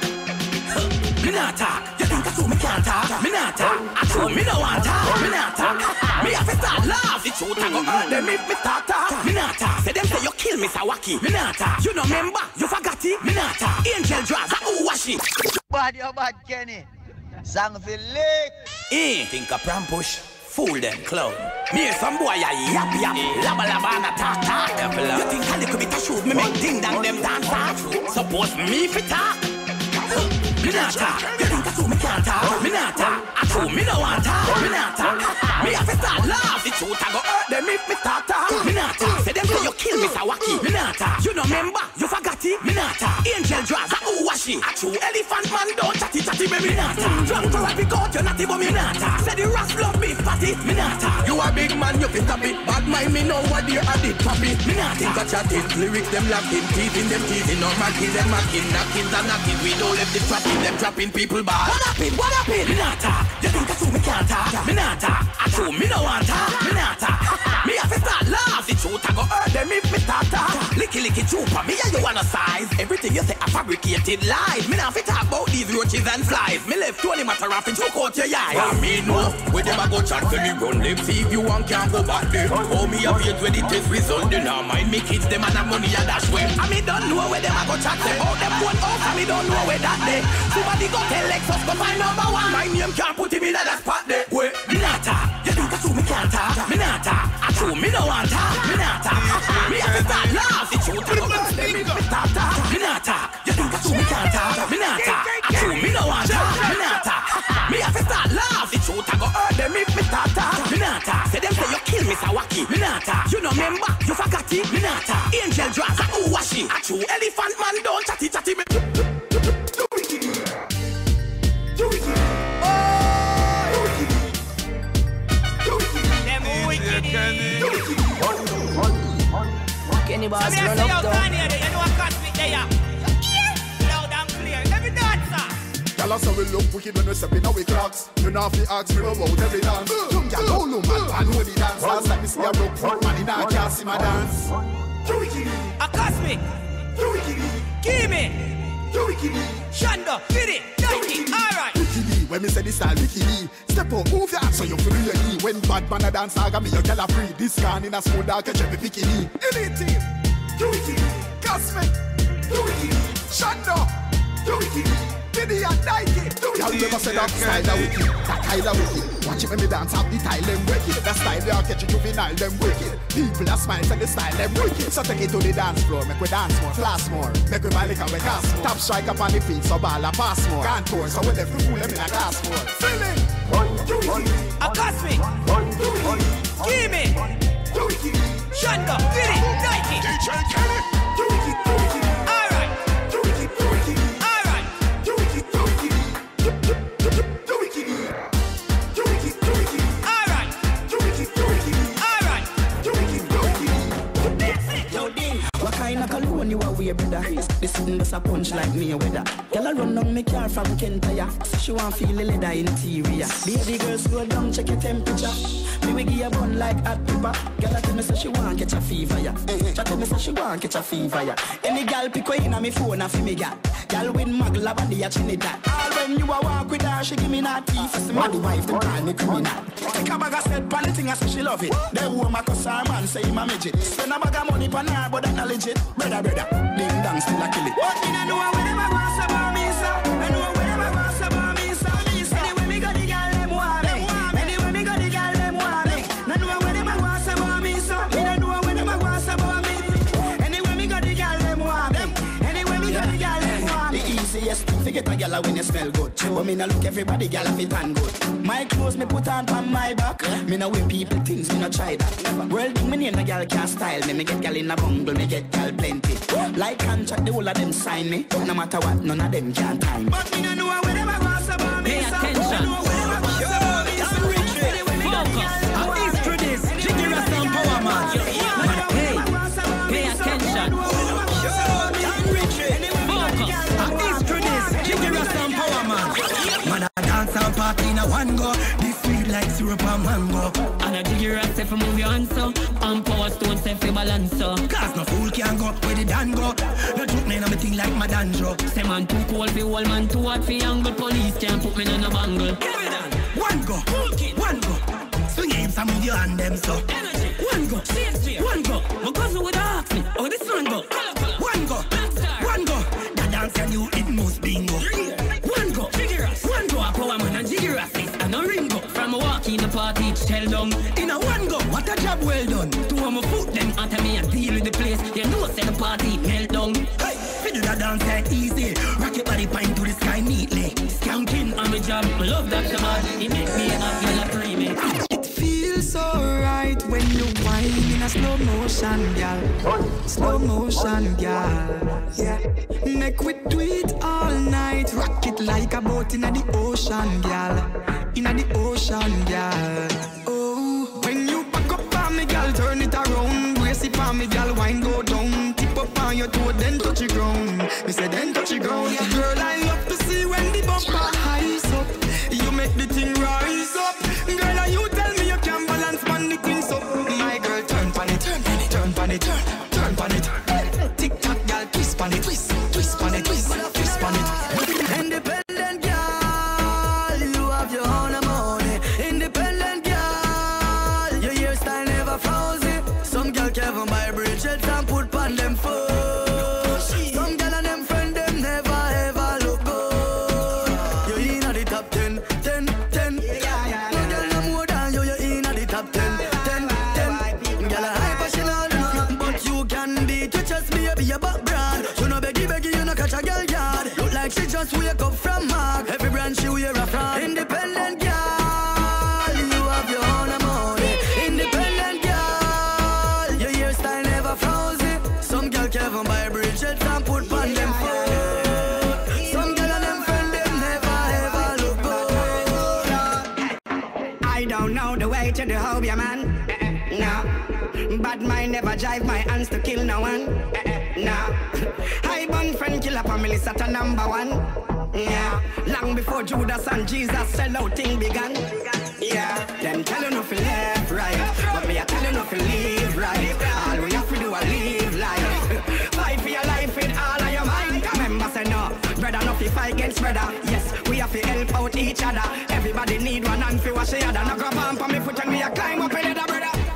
Me not talk. You think I so me can't talk? Me not talk. I true me no want talk. Me not talk. <laughs> Me have to start laugh. The truth I go hurt them if me start talk. Me not talk. Say them say you kill me Sawaki. Me not talk. You no member. You forgot it. Me not talk. Angel draws. Who wash it? Bad, you bad, Kenny. Song for lick. Eh, think a pram push. Fool them clown. Me some boy a yap yap, laba laba and a talk talk. You think a little bit of shoot me make ding dang them dance off? Suppose me fi talk. Me not talk. You think I so me can't talk? Me not talk. I true me no want talk. Me not talk. Me have to start laugh. The truth I go hurt them if me talk. Talk. Say them say you kill me Sawaki. Me talk. You no member. You forgot it. Me talk. Angel draws. Who wash it? A true elephant man don't chatty chatty. Me me not talk. Drunk for a pick out. You natty but me talk. Say the ras love me fatty. Me talk. You a big man. You fit a bit. Bad mind me know what are the puppy. Me not think a chatting. Lyrics them laughing. Teasing them teasing. Normal kill them macking. Knocking and knocking. We don't left the trapping. Them trapping people bad. What happened? What happened? Me talk. You think I so me can't talk? Me talk. I true me no want talk. Me talk. <laughs> Me have to start laugh. Truth I go hurt eh, them if me talk. Licky licky chupa. Me and you wanna size. Everything you say a fabricated lies. Me not fit talk about these roaches and flies. Me left Tony matter off and choke out your eye. Yeah, me know. Where them a go chat for me run them. See if you want can't go back there. Oh me a wait where the test result. They not mind me kids them and have money a dash way. I me don't know where them a go chat them. Oh them one out. I me don't know where that day. Somebody go tell Lexus go find number one. My name can't put him in that spot there. Wait, me not talk. You think I so me can't talk? Me not talk. True me no want talk. Me not talk. Me have to start laugh. The truth I go hurt them me start talk. Me not talk. You think I so me can't talk? Me not talk. True me no want talk. Me not talk. Me have to start laugh. The truth I go hurt them if me start talk. Me not talk. Say them say you kill me Sawaki. Me not talk. You no member. You forgot it. Me not talk. Angel draws. Who wash it? A true elephant man don't chatty chatty me. Clear, every dancer. Gyal a say we look wicked when we step in our clocks. You know fi ask me about every dance. Young gyal don't know man, I know the dance. Last time me see a broke foot man, he nah can't see my dance. A cosmic. Give me. Shonda, get it, Nike, alright. Wikini, when me say this style Wikini Step up, move your hands so you feel your knee. When bad man a dance, I got me your gyal a free. This can in a small dark, catch every bikini Elite team, do Wikini Cosmic, do Wikini Shonda, do Wikini Diddy and Nike, do Y'all never say that style a wicked, that style a wicked. Watch it when me dance, have the style them wicked. That style they are catch a juvenile, them wicked. People that smile, and the style them wicked. So take it to the dance floor, make we dance more, class more. Make we buy liquor, we cast more. Top strike up on the feet, so ball a pass more. Contour, so we left to fool them in a class more. Feeling, do it A cosmic. Give me. Shonda, get it, Nike. DJ Kelly, wear, brother? This sitting just a punch like me, weather. Girl, I run down me car from Kentaya. She want feel the leather interior. Baby girl, slow down, check your temperature. Me we give a bun like hot pepper. Girl, I tell me say she want catch a fever, yeah. She tell me say she want catch a fever, yeah. Any girl pick her in me phone, a fi me girl. Girl with mag lab and the Trinidad. All when you a walk with her, she give me that teeth. As my wife, them call me criminal. Take a bag of set pan the thing, I say she love it. The woman cause her man say him a midget. Spend a bag of money pan her, but that not legit. Brother, brother, ding dong still a kill it. What in a know when them a go so about me, sir? I know get a girl when you smell good. But me no look everybody girl if it and good. My clothes me put on on my back. Me no wear people things, me no try that. Never. World thing me name no girl can style me. Me get girl in a bungle, me get girl plenty. Like contract, the whole of them sign me. No matter what, none of them can time. But me no know when them a go so about me. Pay attention. Party in a one go. This sweet like syrup and mango. And a Jiggy Ras say fi move your hands so And power stone say fi balance so Cause no fool can go where the dan go. No truth me, no me thing like my danjo. Say man too cold fi whole man too hot fi angle Police can't put me in a bangle One go, one go. Swing hips and move your hand them so. Energy. One go, one go. My cousin would ask me, oh this one go tell down In a one go, what a job well done. Two of my foot them me and deal with the place You know say the party melt down Hey, dance easy. Body pine to the sky neatly. Skanking on my job I love that It make me happy like a remix It feels so right when you whine in a slow motion, girl. Slow motion, girl. Yeah. Make we do it all night. Rock it like a boat in the ocean, girl. In the ocean, girl. Oh, when you back up on me, girl, turn it around. Brace it on me, girl, wine go down. Tip up on your toe, then touch the ground. Me say then touch the ground. Girl, I love to see when the bumper to the hobby, man. Eh, eh, No. Bad mind never drive my hands to kill no one. Eh, eh, No. I bun friend killer family set a number one. Yeah. Long before Judas and Jesus sell out thing began. Yeah. Them tell you nothing left, right. But me I tell you nothing live right. All we have to do is live life. <laughs> Fight for your life with all of your mind. Remember say no. Brother no fi fight against brother. Yes, have to help out each other. Everybody need one hand fi wash the other. Now grab on for me foot and me a climb up in the brother.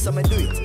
I see him, so do it.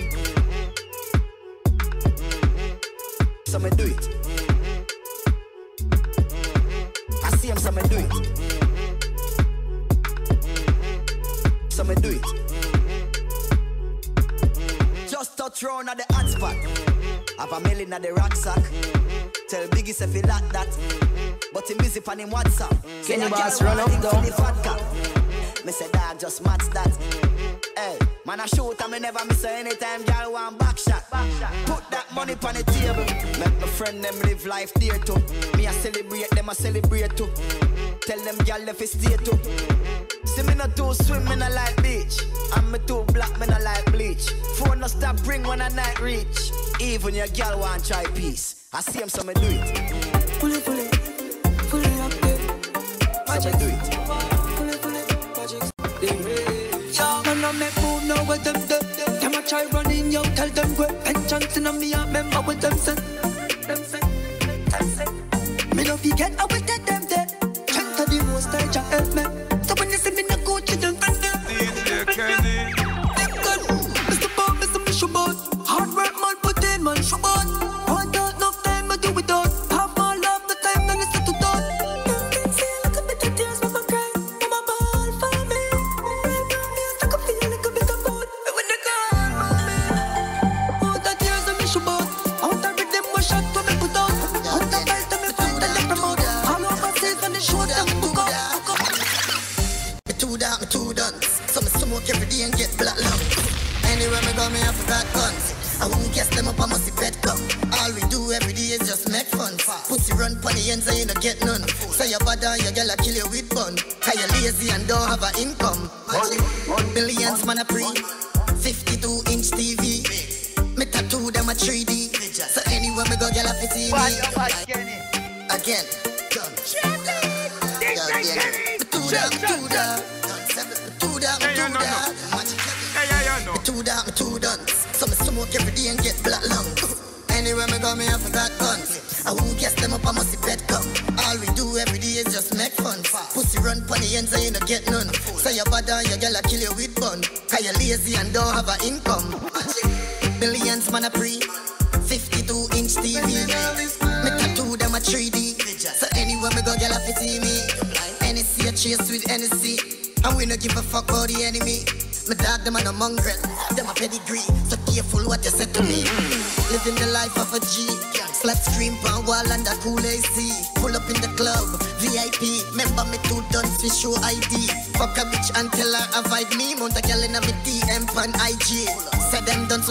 Even your girl want try peace. I see him so me do it. Up there. So me do it. Yo, man, I make move now with them dead. Them a try running, yo, tell them great. Pensions in a me, I remember with them say.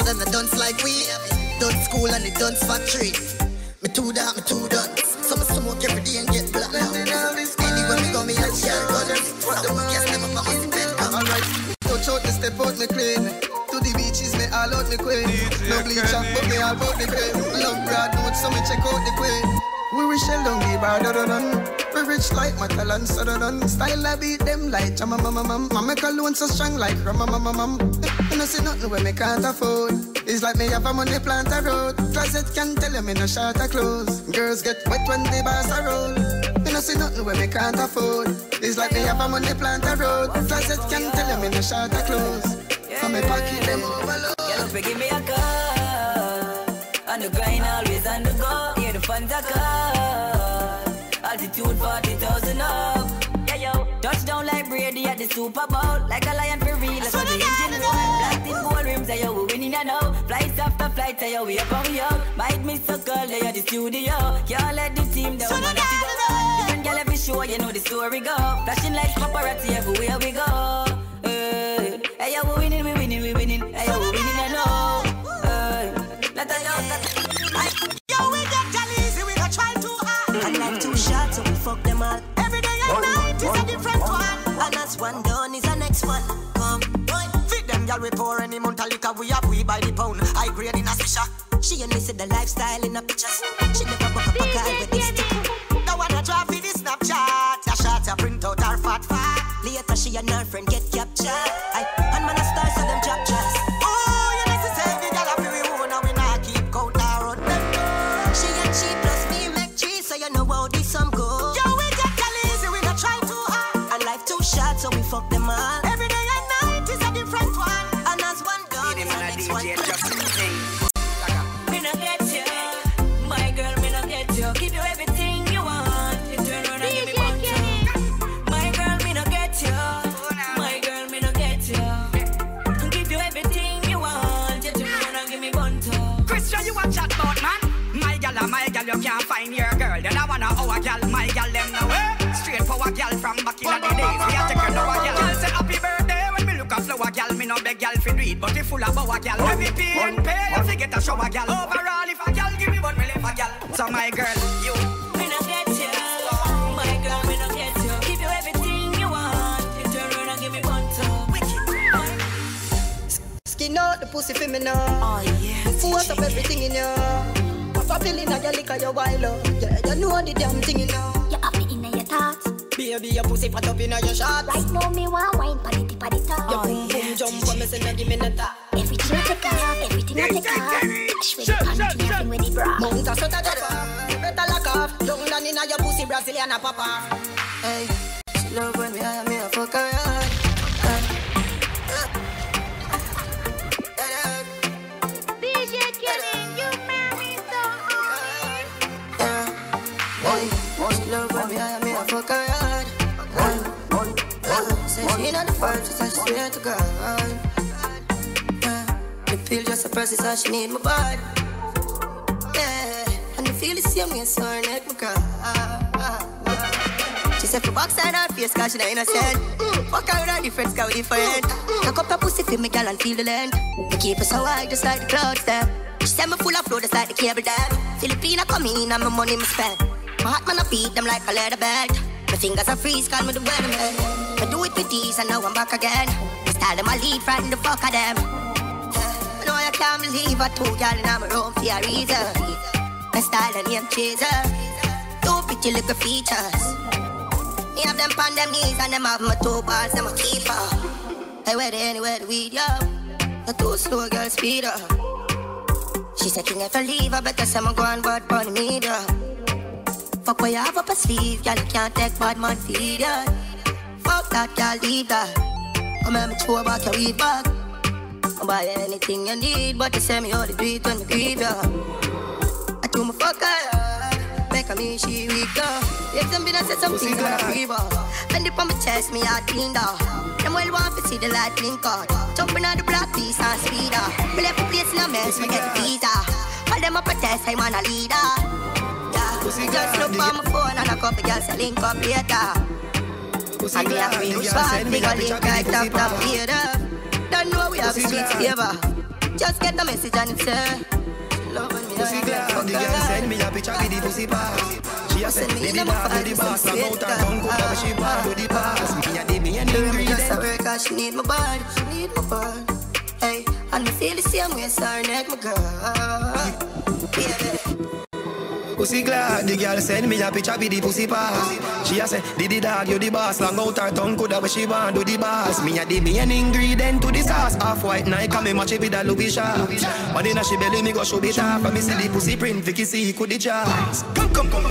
Them done the duns like we. Done school and the duns factory. Me too dark, me too done. So me smoke every day and get black now. Anywhere me go, me a share gun. I won't guess them up, I must bet. Alright, touch out me step out me clean. To the beaches me all out me queen. No bleach up, but me all about the cream. Love broad notes, so me check out the queen. We wish shell down the bar, da da dun. We rich like so da dun. Style I beat them like chama mama mam. Ma make alone so strong like rama mama mam. You know see nothing when me can't afford. It's like me have a money plant a road. Closet can tell me no short of clothes. Girls get wet when the bars are roll. You know see nothing when me can't afford. It's like me have a money plant a road. Closet can tell me no short of clothes. For me pocket them overload. Up, give me a call. On the grind, always on the go. Hear the fans a call. Altitude 40,000 up. Yeah, yo. Touchdown like Brady at the Super Bowl. Like a lion for real. That's what the engine one. Plastic gold rims, say yo, we winning you know. Flights after flights, yo, we up and we up. Might miss a girl, at the studio. Can't let the team down. have to go. Different girl every show, you know the story go. Flashing lights, paparazzi everywhere we go. Eh, hey, hey, yo, we winning, we winning, we winning. Hey, yo, we winning, that's one done is the next one. Come, boy. Fit them, y'all we pour any month of liquor we have, we buy the pound. I grade in a swisher. She only see the lifestyle in the pictures. She never buck up a car with this stick. No one a draw for this Snapchat. A shot, a print out her fat fat. Later she and her friend get captured. I, no our gal, my gal, them no way. Eh? Straight power gal from back in the days. We a take her now a gal. Gal say happy birthday when me look a flower gal. Me no beg gal fi do it, but it full of our gal. Every pain, pay, you get a shower gal. Overall, if a gal give me one, me leave a gal. So my girl, you. Me no get you, my girl, me no get you. Give you everything you want. Turn around and give me one too. Skin out the pussy for me now. Oh yeah. Force up everything in you. Pop a pill in your liquor, you wild up. Yeah, you know the damn thing you know. You have it in your thoughts. Baby, your pussy fat up in your shorts. Right now me want wine, party party top. Your boom boom jump when me say no give me no top. Everything I take off, everything I take off. Dash with the panty, nothing with the bra. Mount a sweater drop off. Better lock off. Down down inna your pussy, Brazilian a pop off. Hey, she love when me high, me a fuck her hard. Love me me a fuck her hard. Say she inna the so she swear to God. The pill just a process, so she need my body. Yeah, and the feel the same way, so her neck my girl. She said for backside her face cause she not innocent Fuck her with her difference cause we different Cock up her pussy for me girl and feel the length Me keep it so high just like the clouds there She said me full of flow just like the cable dam Filipina come in and my money me spend My heart man I beat them like a leather belt My fingers are freeze call me the weatherman I do it with these and now I'm back again My style them I lead frighten the fuck of them I know I can't believe I told y'all in my room for a reason My style and name chaser Two pretty little features me have them on them knees and them have my two balls, them a keeper. Where they anywhere the weed, yo? The two slow girl speed up. She said, King, if I leave, I better say I'm going bad for the media. Fuck what you have up a sleeve, girl, you can't take bad man feed, ya. Fuck that, girl, leave that. Come here, me chew about your weed bag. I'll buy anything you need, but you say me all the do it when me grieve, ya. I do my fuck her. Make a me she weak up. If them been a say something to my fever. Bend it on my chest, me heart cleaned up. Them well want to see the light blink out. Jumping on the block, piece and speed up. Me left the place in a mess, me get the visa. All them up protest, I want a leader. Yeah, just look on my phone and a couple girls a link up later. And me a real spot, we got link right top top later. Don't know we have streets favor. Just get the message and me. Pussy glad, the girl send me a picture with the pussy pass. She a send me the dog with the boss, long out her tongue, cook up she bad with the pass. Me a the and the Remember just a ingredient. cause she need my body, she need my body. Hey, and me feel the same way, so her neck, my girl. Baby. Pussy glad, the girl send me a picture with the pussy pass. She a say, the the dog, you the boss, long out her tongue, coulda what she want, do the boss. Me a the main ingredient to the sauce, half white Nike, and me match it with a Louis shop. But inna she belly, me go show it off, and me see the pussy print, Vicky see, could the jazz. Come, come, come.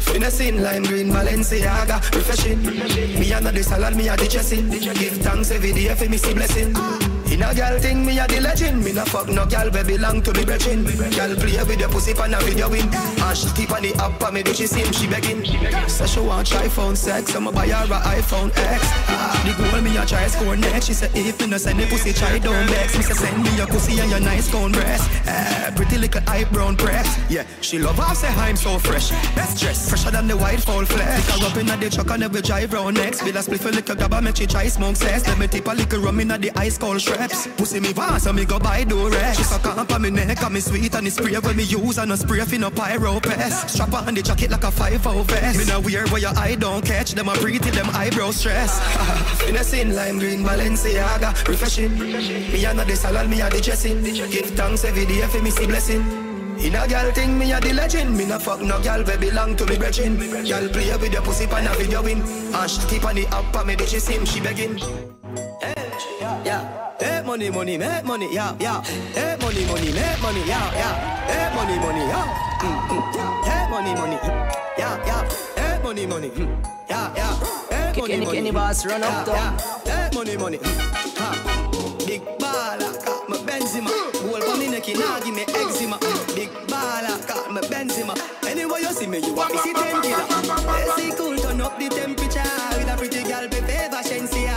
Finessing, lime green, Balenciaga, refreshing. Me a the salad, me a the dressing. Give thanks every day for me see blessing. A girl thing, me a the legend. Me no fuck no girl, we belong to me brethren. Girl play with your pussy pan a video win. And she keep on the app, and me do she sim, she begging. Say she want try phone sex, I'ma buy her a iPhone X. Ah, the goal me a try score next. She say if me no send the pussy, try don't vex. Me say send me your pussy and your nice cone breast. Eh, pretty little eye brown press. Yeah, she love how say I'm so fresh. Best dress, fresher than the white fall flesh. Pick her up inna the truck and never drive round next. Bill a spliff a little grab make she try smoke cess. Let me tip a little rum inna the ice cold straps. Pussy me want so me go buy do rest. She suck up on me neck and me sweet and the spray when me use and a spray fi no pyro pest. Strap on the jacket like a five out vest. Me no wear where your eye don't catch them. I breathe till them eyebrow stress. <laughs> Finessing lime green Balenciaga, refreshing. Me a the salad, me a the dressing. Give thanks every day for me see blessing. In a girl thing, me a the legend. Me no fuck no girl we belong to me brethren. Girl play with your pussy pan a video win. And she keep on the up and me do she sim, she begging. Yeah. Hey, money, money, make money, yeah, yeah. Hey, money, money, make money, yeah, yeah. Hey, money, money, yeah. Mm, mm. Hey, money, money, yeah, yeah. Hey, money, money, mm. yeah, yeah. Kick money, money, any boss, run up, yeah, yeah. Money, money, mm. ha. Big baller, got my Benzema. Gold for me neck, nah give me eczema. Big baller, got my Benzema. Anyway you see me, you want me see ten killer. Let's see cool, turn up the temperature with a pretty girl, be favor Shensia.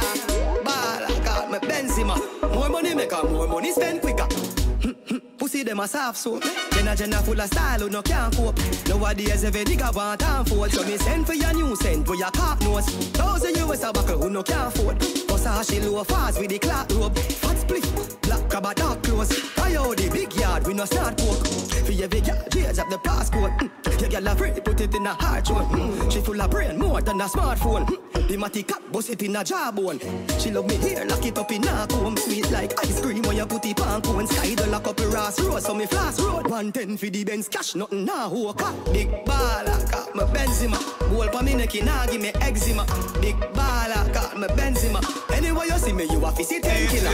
More money make her more money spend quicker. <laughs> Pussy them a soft soap. Jenna Jenna full of style who no can't cope. Nowadays every nigga want time for So me send for your new scent for your cock nose. Thousand US a buckle who no can't afford. Versace low fast with the clock rope. Fat split, black crab dark clothes. I owe the big yard we no start coke. For every girl, change up the passport. Mm. Your girl a free, put it in a heart zone. Mm. She full of brain more than a smartphone. Mm. The matty cap, bust it in a jawbone. She love me here, lock it up in a comb. Sweet like ice cream when you put it on cone. Sky the lock up a Ross Road, so me flash road. 110 for the Benz cash, nothing now. Who cat? Big baller, got my Benzema. Goal pa me neck, nah give me eczema. Big baller, got my Benzema. Anyway you see me, you a fi see ten killer.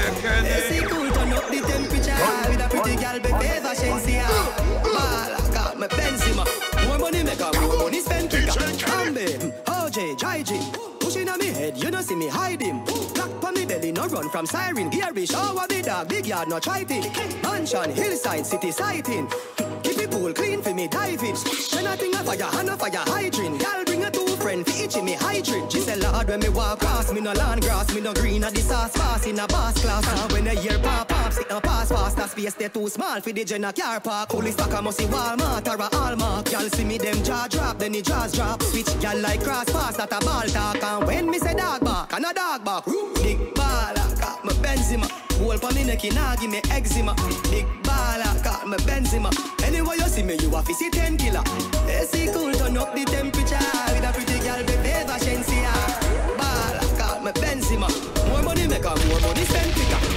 See cool, turn up the temperature. With a pretty girl, be favor, Shensia. Baller, got my Benzema. More money make a more money spend quicker. Ambe, OJ, JG. Pushing on me head, you don't see me hide him. Black pa me belly, no run from siren. Gary shower me dog, big yard, no try it. Mansion, hillside, city sighting. Pool clean for me diving. When I think of fire, hand of fire hydrant. Y'all bring a two friend for each me hydrant. She say Lord when me walk past, me no land grass, me no green at the sauce pass in a boss class. And when a year pop pop, sit no pass fast. That space they too small for the Jenna car park. Fully stock I must see Walmart or a Hallmark. Y'all see me them jaw drop, then the jaws drop. Switch y'all like cross pass, that a ball talk. And when me say dog bark, and a dog bark. Big baller, got my Benzema. Whole pa me neck, nah give me eczema. Big baller, call me Benzema. Anyway you see me, you a fi see ten killer. AC cool, turn up the temperature. With a pretty girl, favor, Shensia. Baller, got my Benzema. More money make a more money spend.